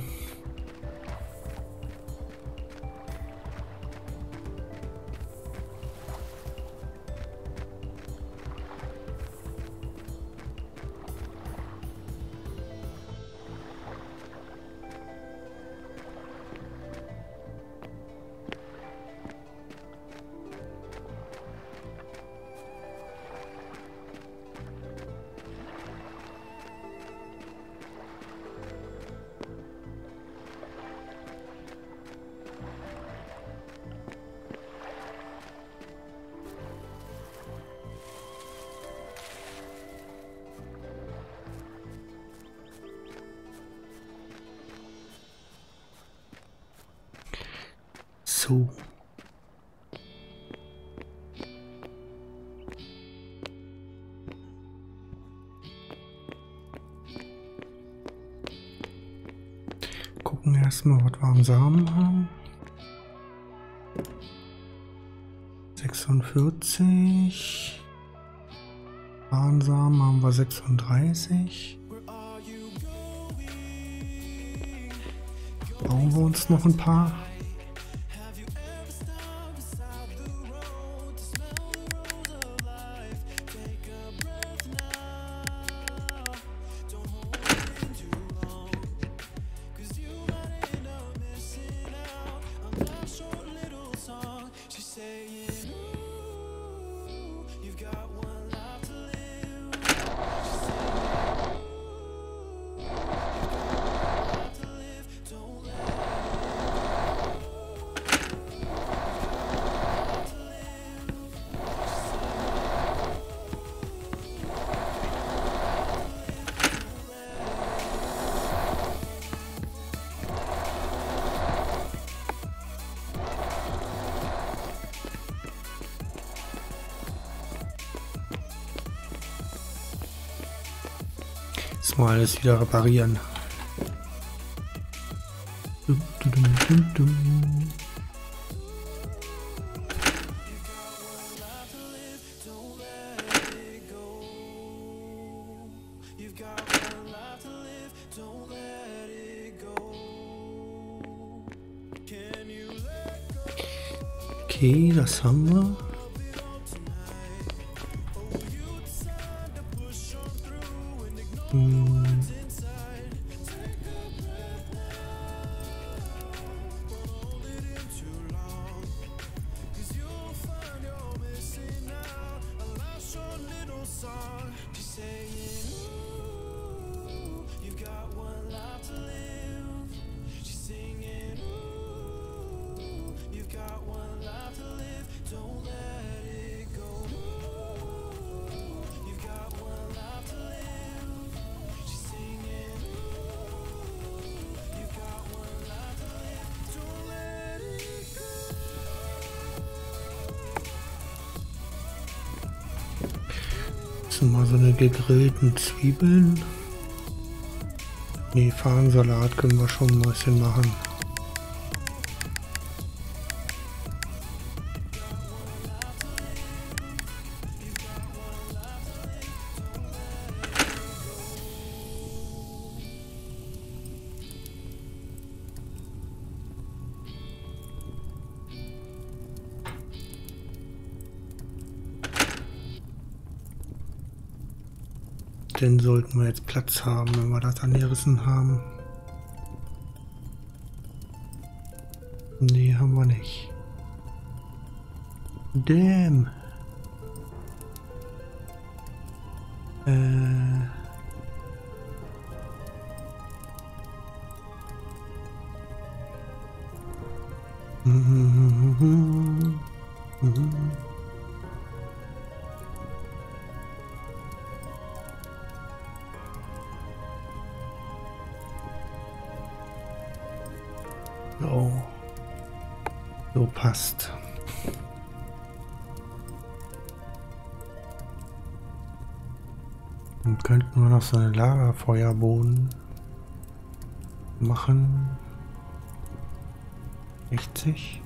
Am Samen haben. 46. Warnsamen haben wir 36. Bauen wir uns noch ein paar. Mal alles wieder reparieren. Eine gegrillten Zwiebeln. Nee, Fahnensalat können wir schon ein bisschen machen. Sollten wir jetzt Platz haben, wenn wir das angerissen haben. Nee, haben wir nicht. Damn. Äh. Passt. Dann könnten wir noch so eine Lagerfeuerboden machen. 60.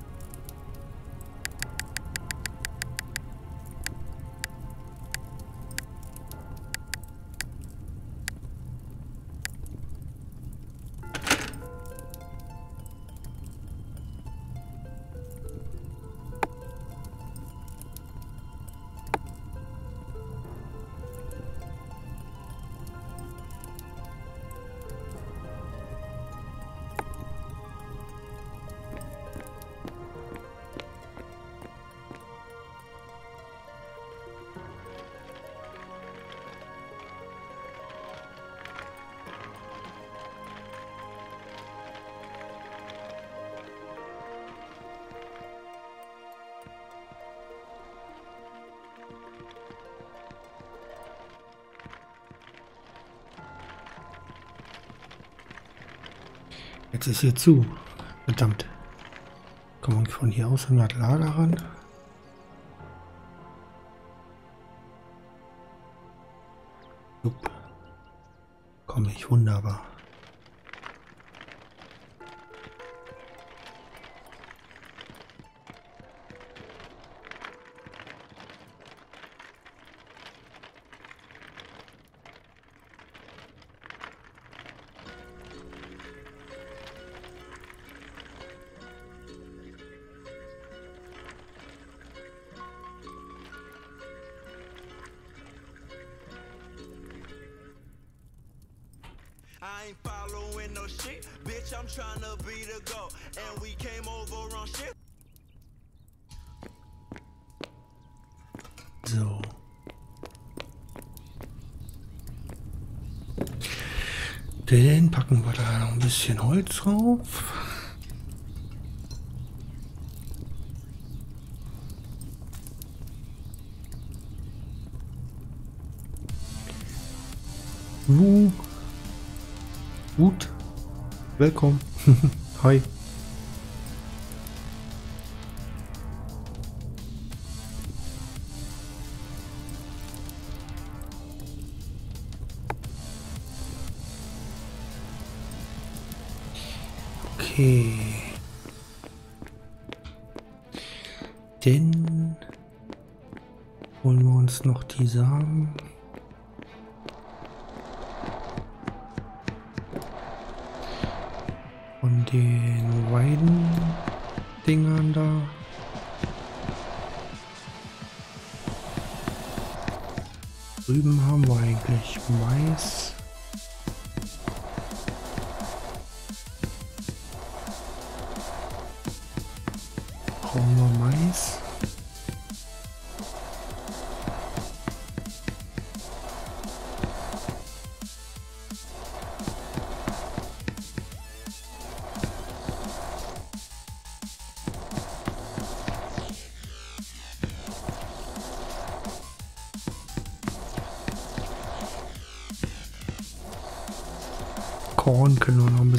Jetzt ist hier zu. Verdammt. Kommen wir von hier aus an das Lager ran? Jupp. Komme ich wunderbar. Bisschen Holz drauf. Wu. Gut. Willkommen. Hi.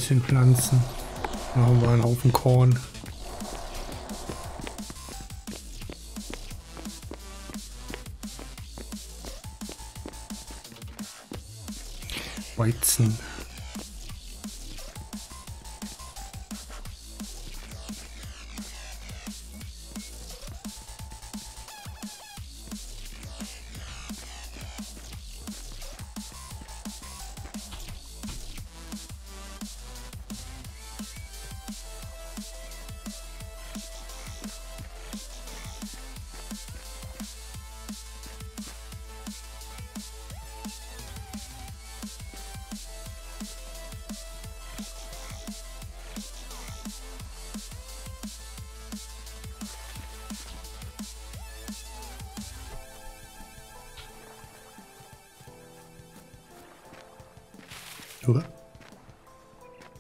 Bisschen pflanzen. Dann haben wir einen Haufen Korn. Weizen.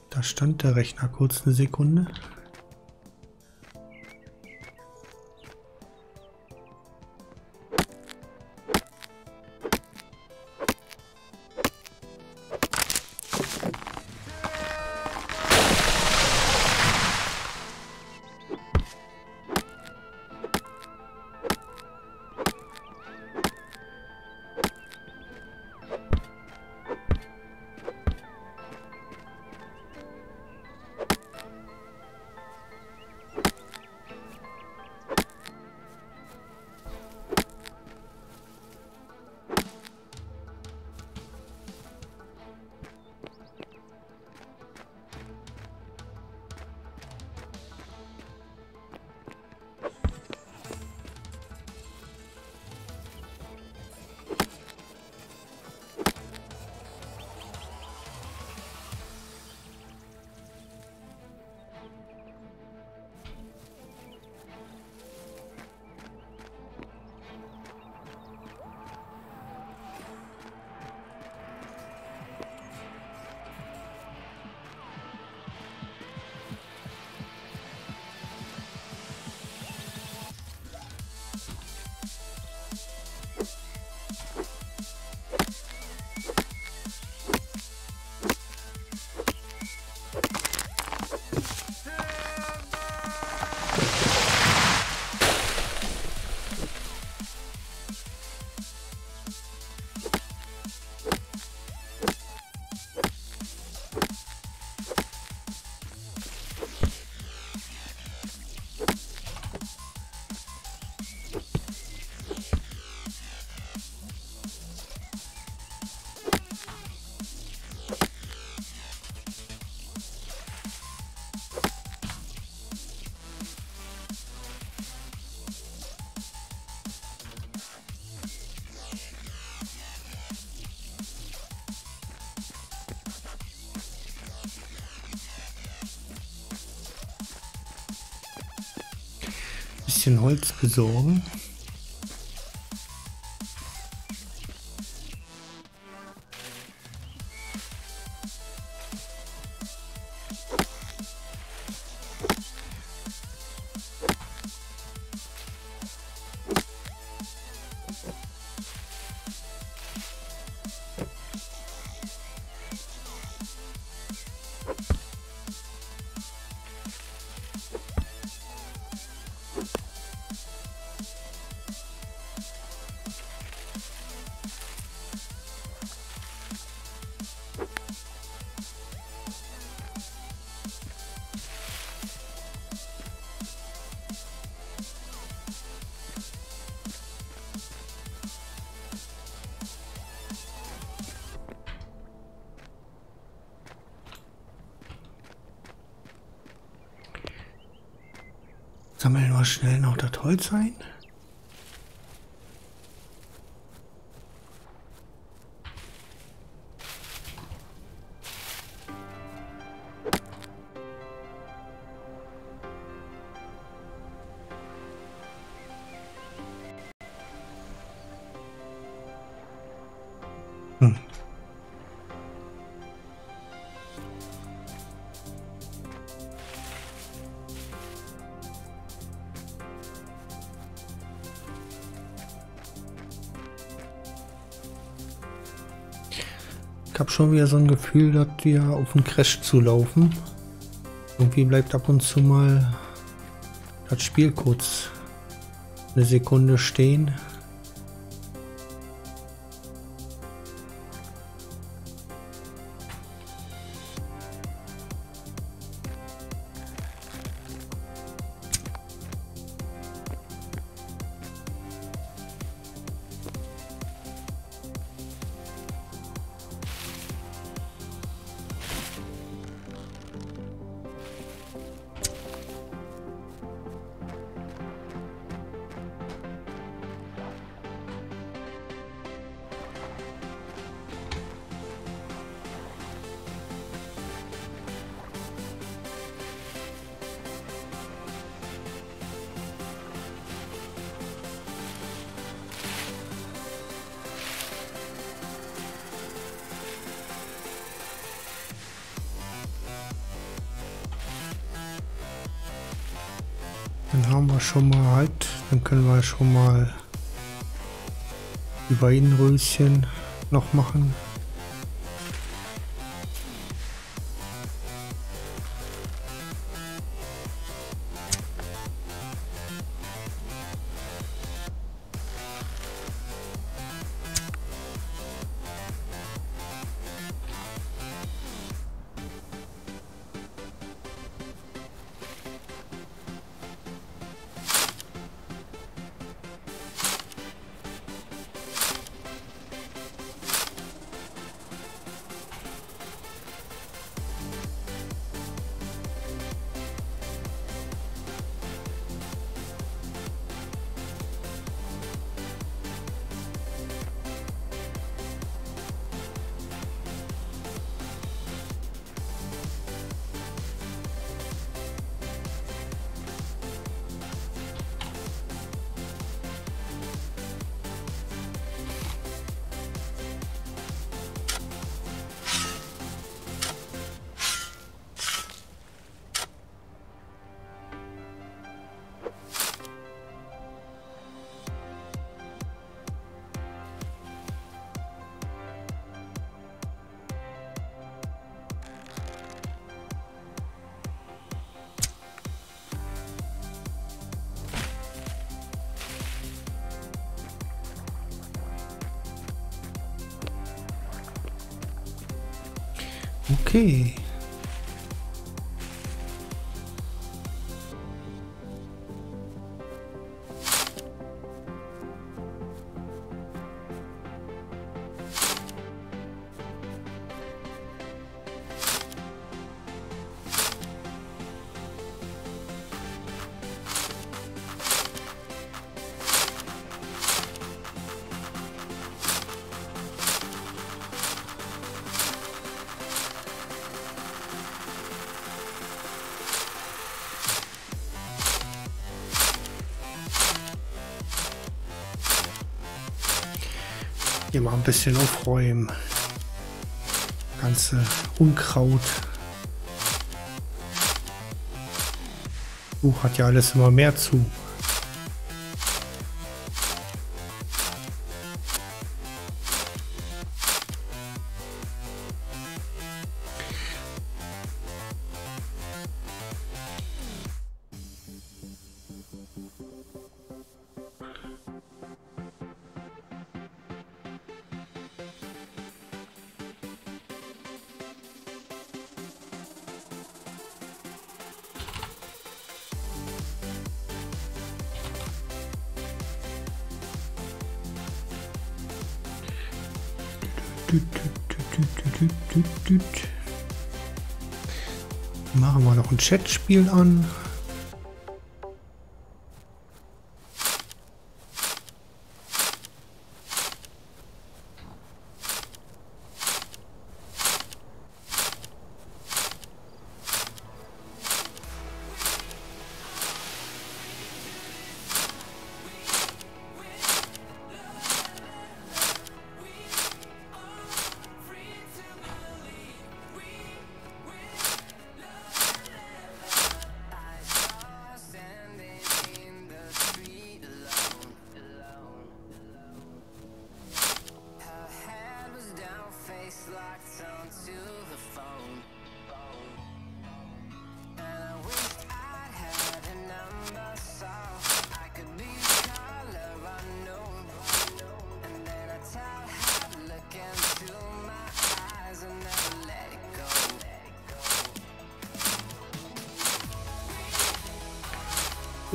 Da stand der Rechner kurz eine Sekunde. Bisschen Holz besorgen. Schnell noch das Holz ein. Schon wieder so ein Gefühl, dass wir auf einen Crash zulaufen. Irgendwie bleibt ab und zu mal das Spiel kurz eine Sekunde stehen. Dann haben wir schon mal halt, dann können wir schon mal die beiden Röschen noch machen. Bisschen aufräumen. Ganze Unkraut. Buch hat ja alles immer mehr zu. Chatspiel an.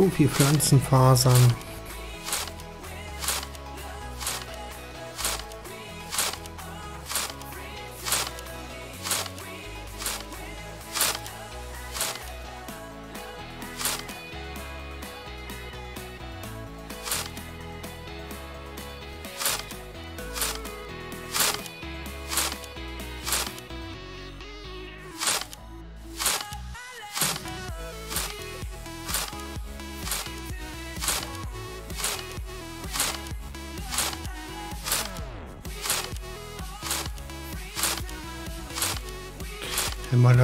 So viel Pflanzenfasern.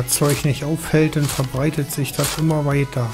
Zeug nicht aufhält, dann verbreitet sich das immer weiter.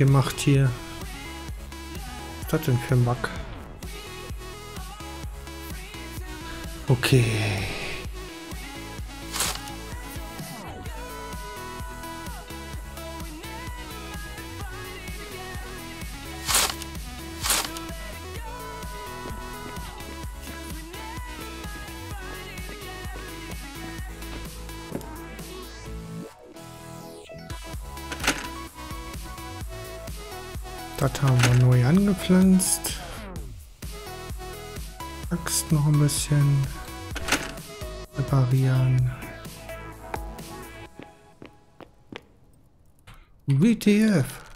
Gemacht hier. Was ist das denn für ein Bug? Okay. Neu angepflanzt. Axt noch ein bisschen reparieren. WTF.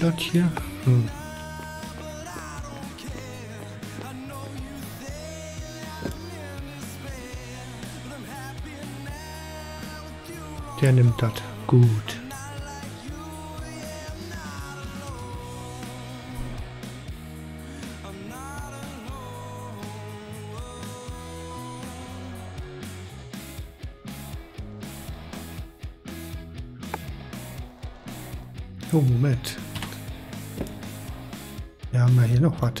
Das hier. Hm. Der nimmt das. Gut. Oh, Moment. Wir haben ja hier noch was.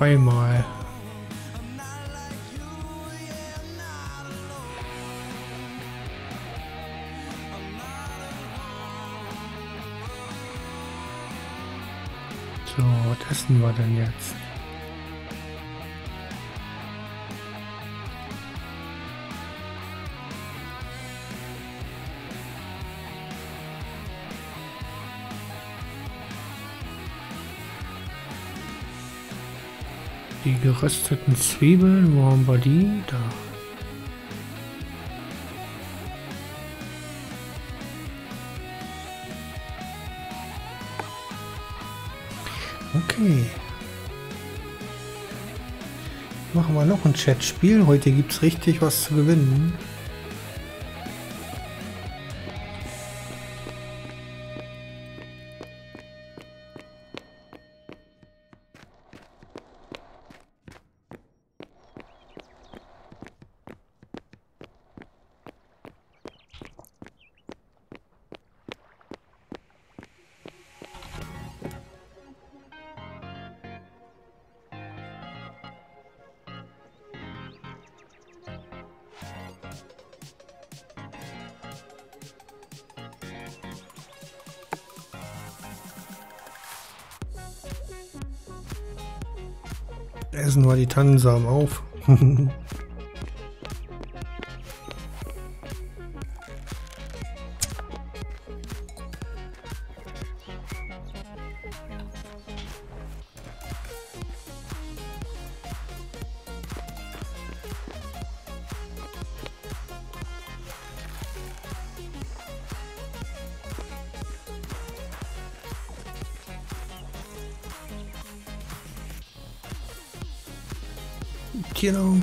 Alone. So, was essen wir denn jetzt? Die gerösteten Zwiebeln, wo haben wir die? Da. Okay. Machen wir noch ein Chatspiel. Heute gibt es richtig was zu gewinnen. Tannensamen auf.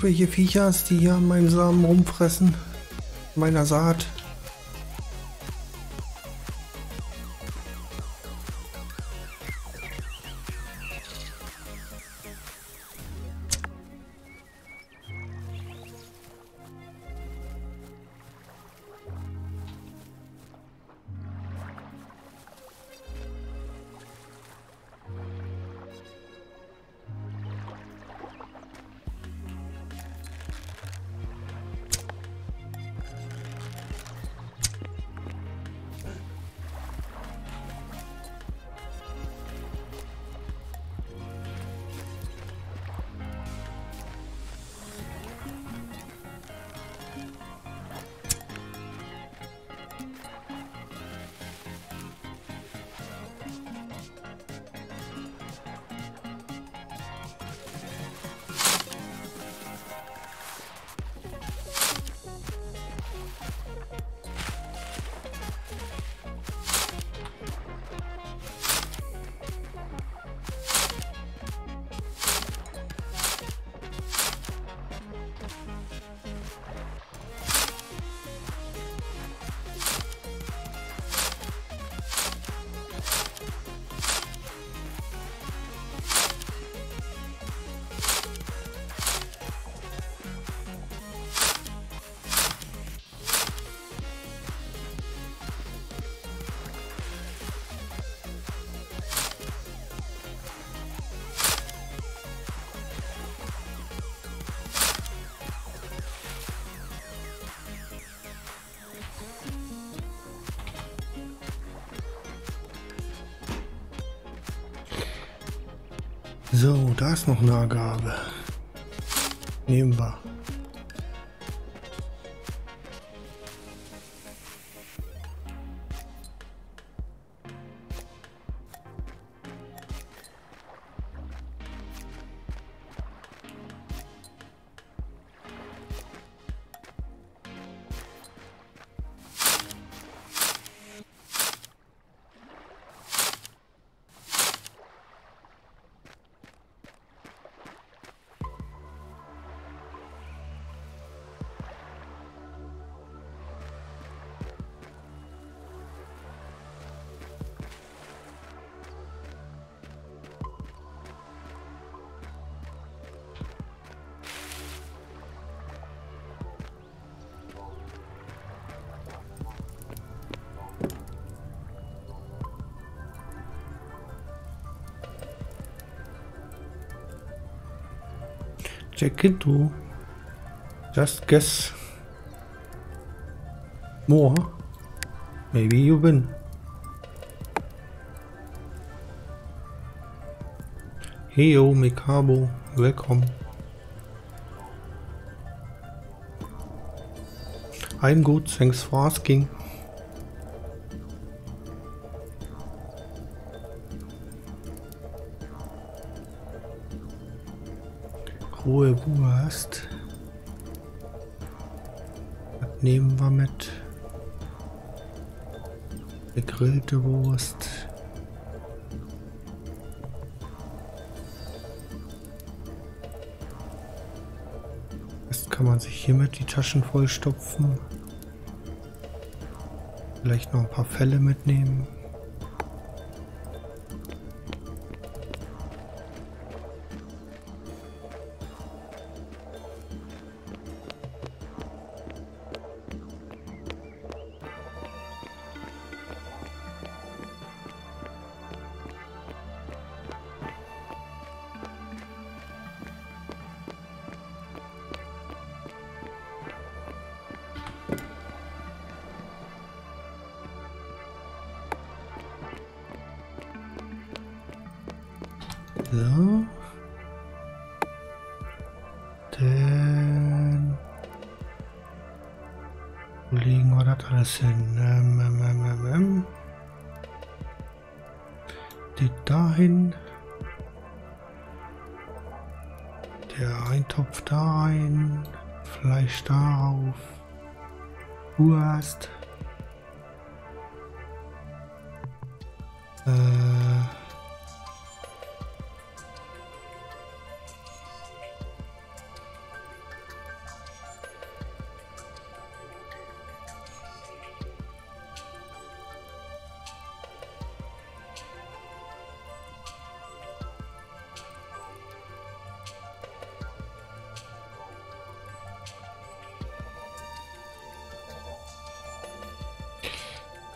irgendwelche Viechers, die hier an meinem Samen rumfressen? Meiner Saat? So, da ist noch eine Agave. Nehmen wir. Check into. Just guess. More. Maybe you win. Heyo, Mikabo. Welcome. I'm good, thanks for asking. Wurst. Was nehmen wir mit? Gegrillte Wurst. Jetzt kann man sich hiermit die Taschen vollstopfen. Vielleicht noch ein paar Felle mitnehmen.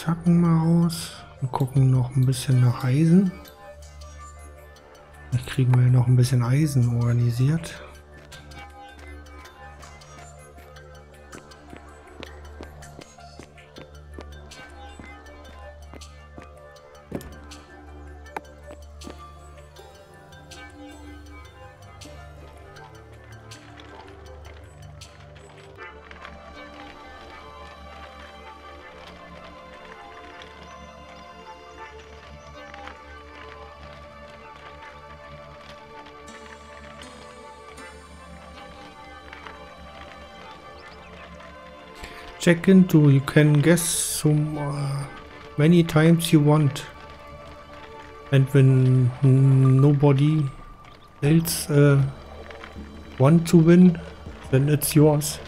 Spitzhacken mal raus und gucken noch ein bisschen nach Eisen. Vielleicht kriegen wir noch ein bisschen Eisen organisiert. Check into you can guess some uh, many times you want and when nobody else uh, want to win, then it's yours.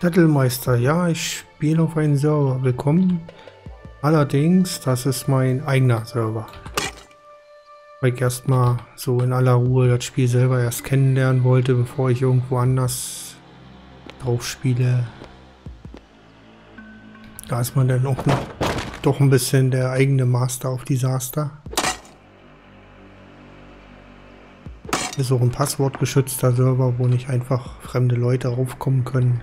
Dattelmeister, ja, ich spiele auf einen Server. Willkommen. Allerdings, das ist mein eigener Server. Weil ich erstmal so in aller Ruhe das Spiel selber erst kennenlernen wollte, bevor ich irgendwo anders drauf spiele. Da ist man dann auch noch doch ein bisschen der eigene Master of Disaster. Ist auch ein passwortgeschützter Server, wo nicht einfach fremde Leute raufkommen können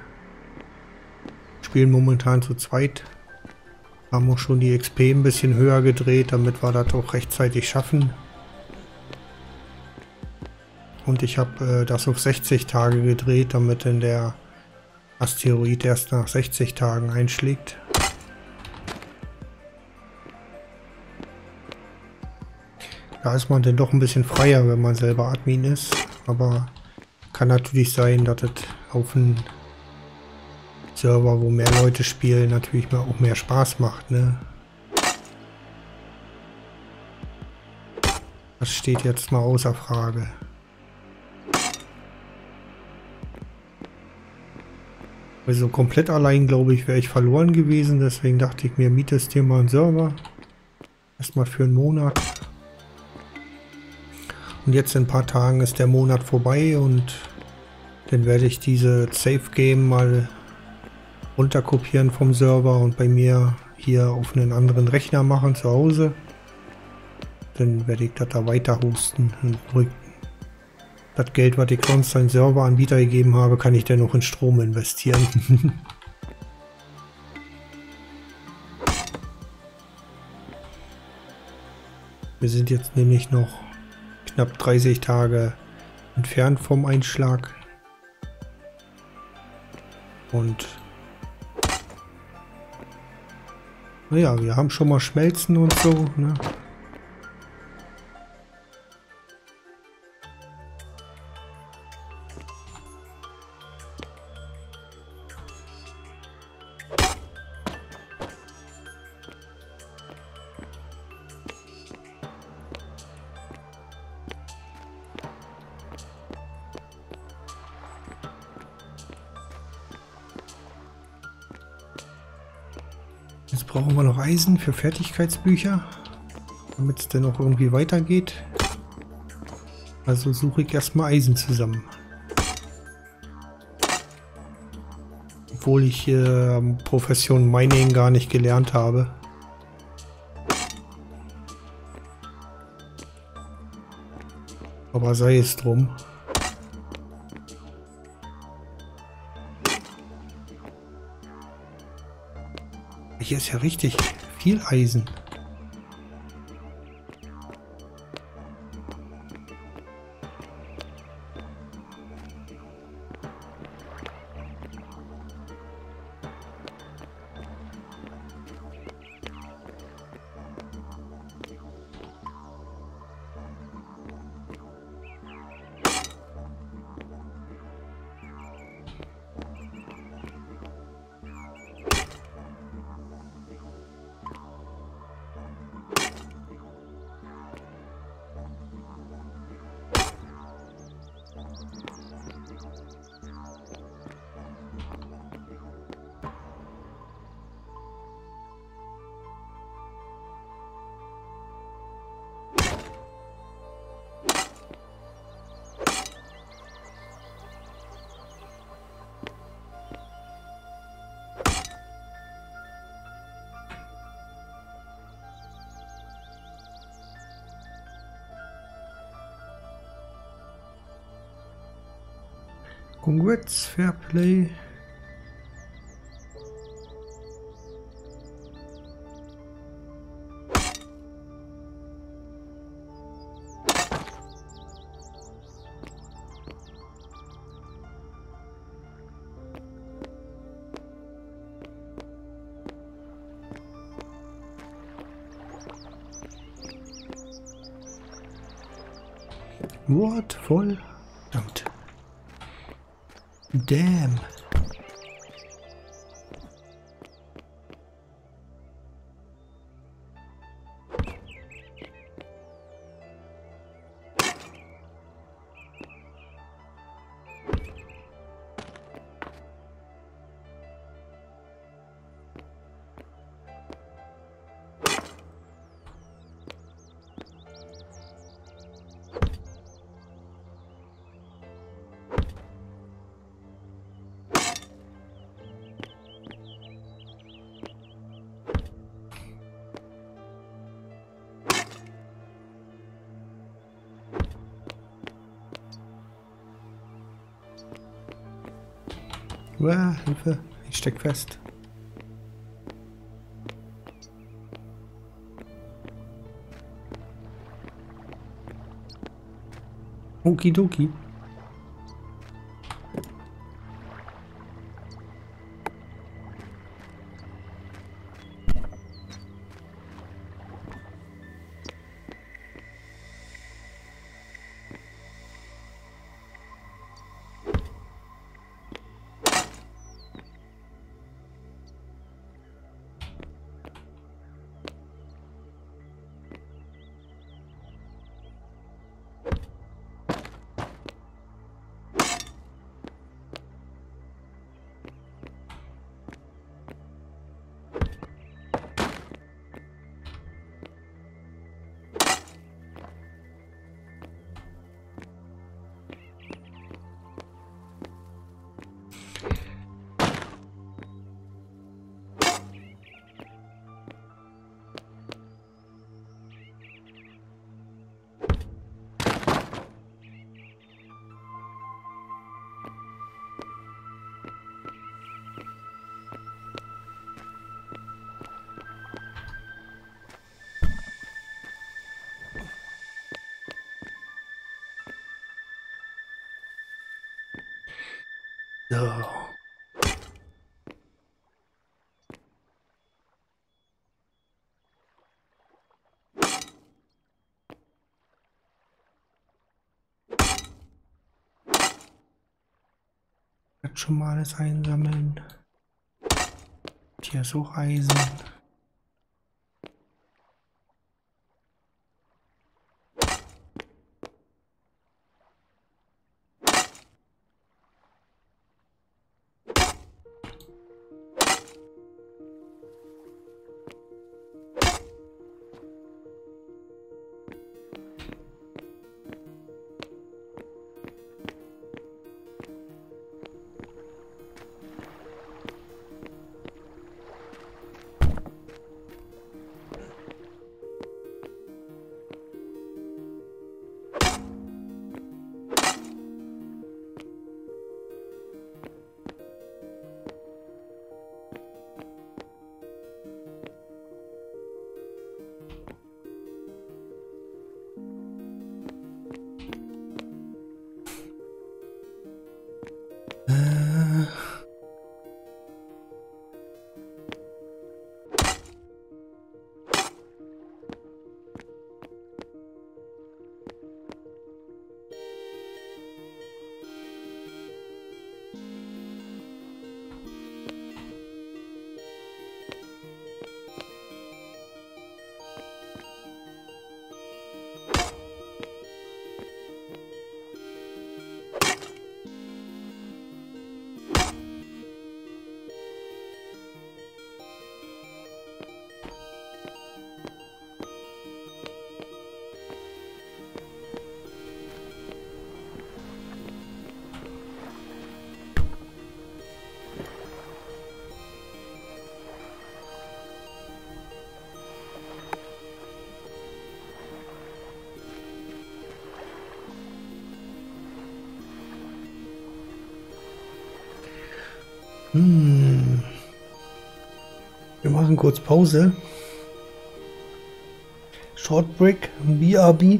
spielen momentan zu zweit. Haben auch schon die XP ein bisschen höher gedreht, damit wir das auch rechtzeitig schaffen. Und ich habe äh, das auf 60 Tage gedreht, damit dann der Asteroid erst nach 60 Tagen einschlägt. Da ist man dann doch ein bisschen freier, wenn man selber Admin ist. Aber kann natürlich sein, dass es auf einen Server, wo mehr Leute spielen, natürlich auch mehr Spaß macht, ne? Das steht jetzt mal außer Frage. Also komplett allein, glaube ich, wäre ich verloren gewesen. Deswegen dachte ich mir, mietest dir mal einen Server. Erstmal für einen Monat. Und jetzt in ein paar Tagen ist der Monat vorbei und dann werde ich diese Safe Game mal runterkopieren vom Server und bei mir hier auf einen anderen Rechner machen zu Hause. Dann werde ich das da weiter hosten und das Geld, was ich sonst an Serveranbieter gegeben habe, kann ich dann noch in Strom investieren. Wir sind jetzt nämlich noch knapp 30 Tage entfernt vom Einschlag. Und Naja, wir haben schon mal Schmelzen und so, ne? Eisen für Fertigkeitsbücher, damit es dann auch irgendwie weitergeht. Also suche ich erstmal Eisen zusammen. Obwohl ich äh, Profession Mining gar nicht gelernt habe. Aber sei es drum. Hier ist ja richtig viel Eisen. Congrats, Fair Play. What? Voll? Verdammt. Damn. Ich steck fest. Okidoki. So. Jetzt schon mal alles einsammeln. Hier ist auch Eisen. Hm. Wir machen kurz Pause. Short Break, BRB.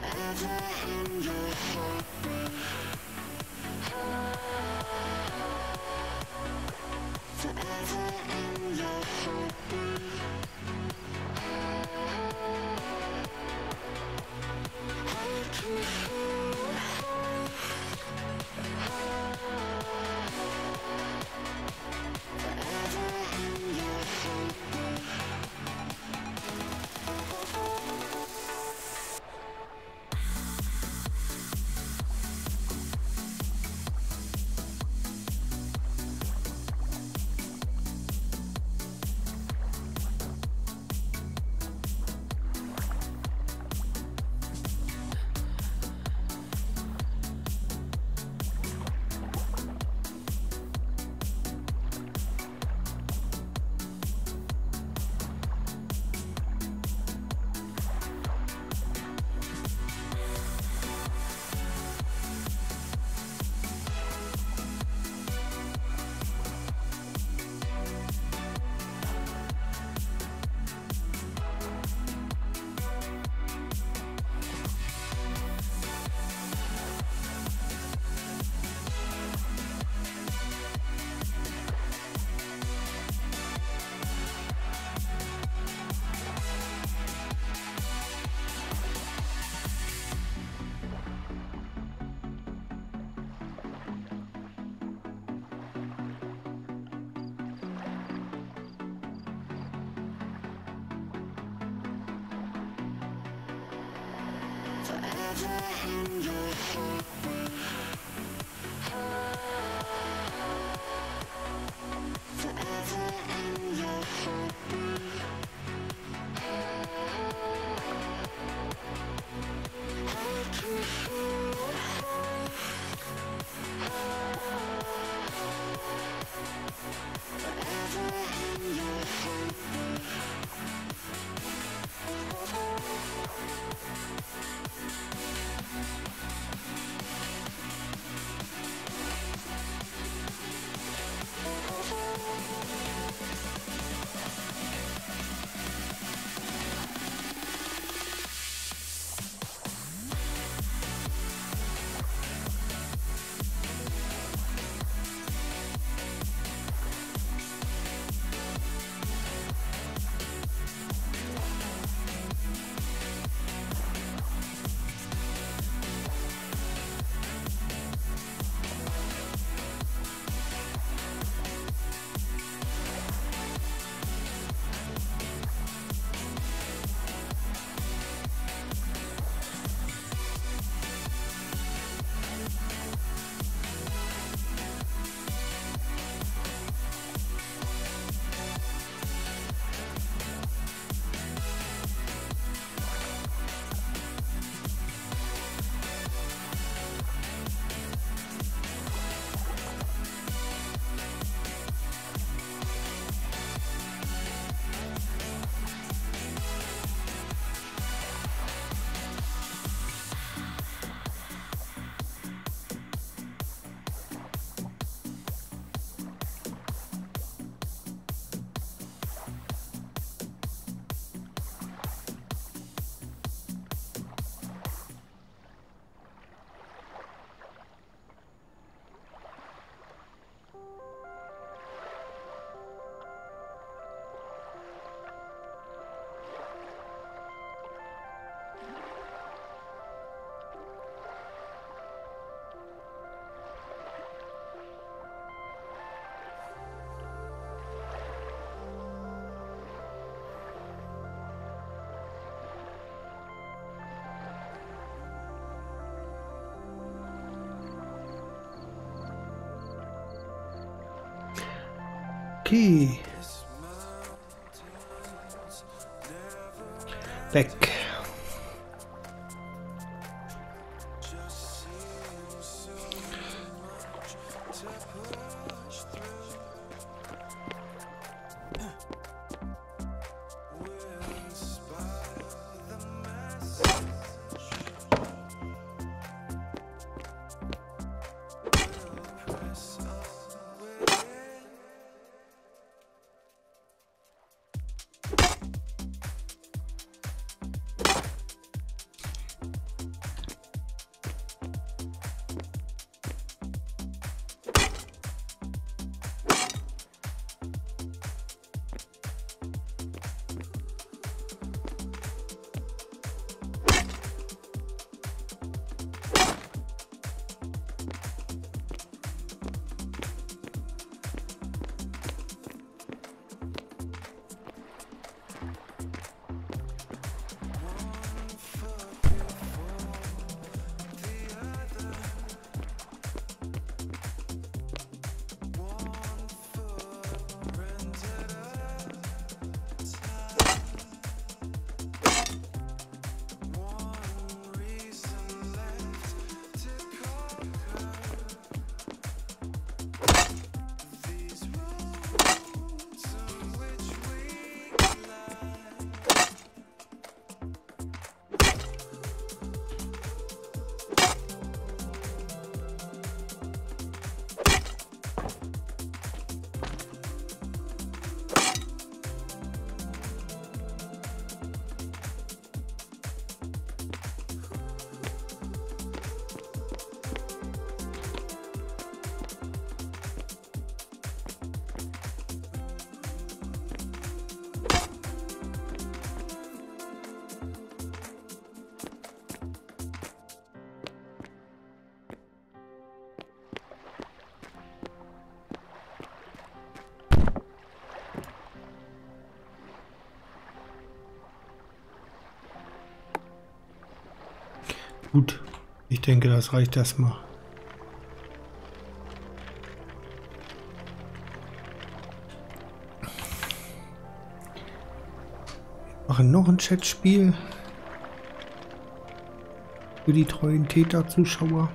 forever in your heart -huh. Okay. Weg. Ich denke, das reicht erstmal. Machen noch ein Chatspiel. Für die treuen Täter-Zuschauer.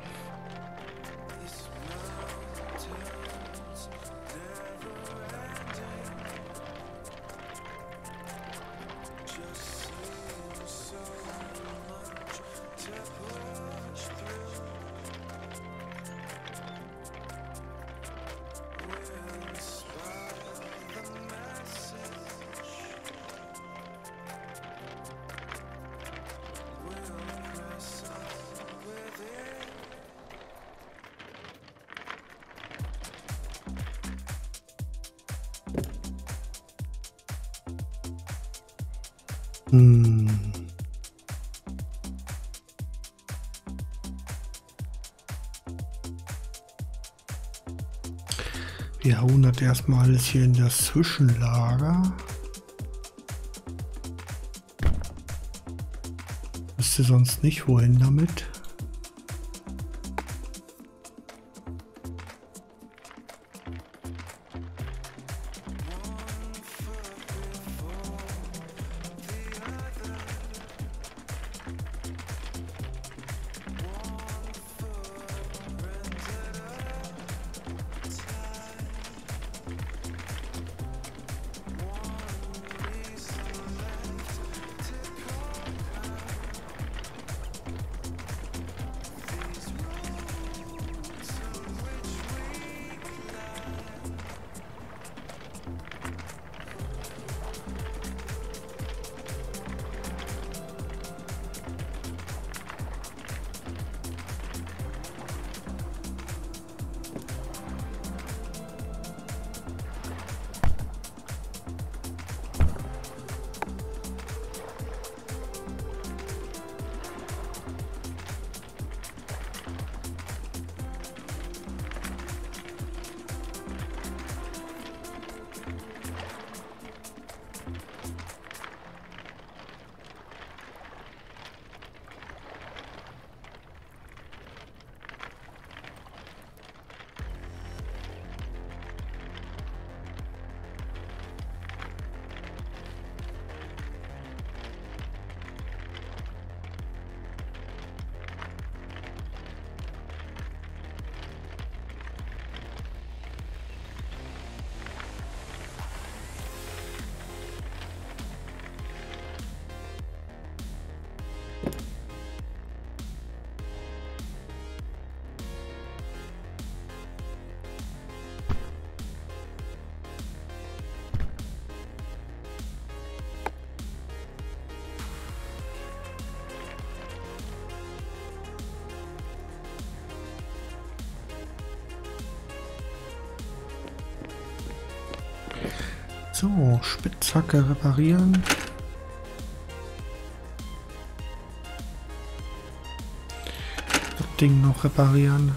Erstmal alles hier in das Zwischenlager. Wüsste sonst nicht, wohin damit. So, Spitzhacke reparieren. Das Ding noch reparieren.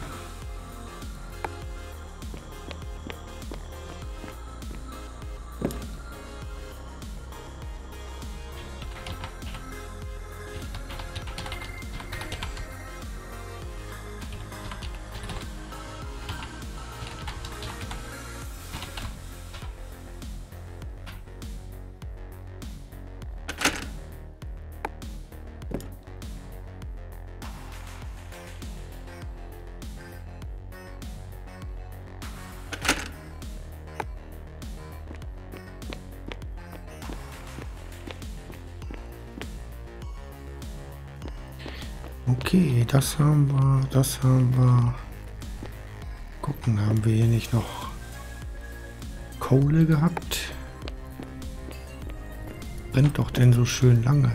Das haben wir, das haben wir. Gucken, haben wir hier nicht noch Kohle gehabt? Brennt doch denn so schön lange.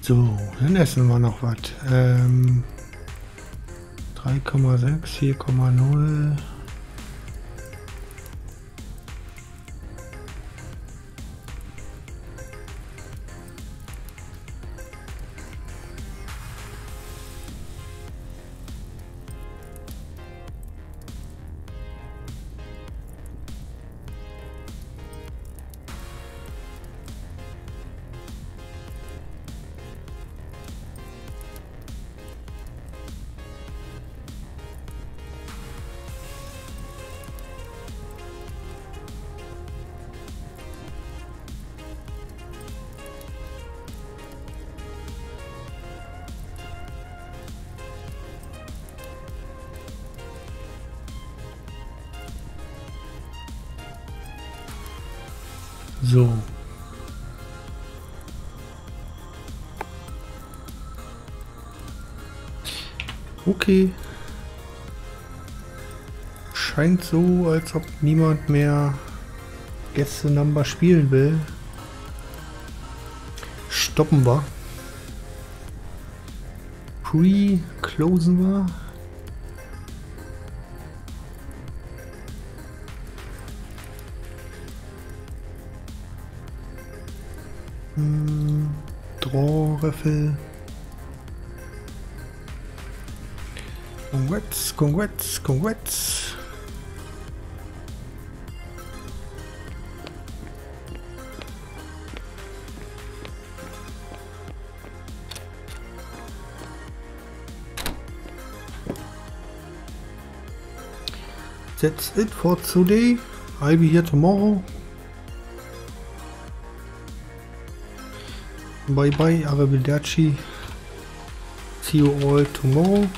So, dann essen wir noch was. Ähm, 3,6, 4,0. Okay. Scheint so, als ob niemand mehr Gäste Number spielen will. Stoppen wir. Pre closen wir. Congrats, congrats. That's it for today. I'll be here tomorrow. Bye bye, Arrivederci. See you all tomorrow.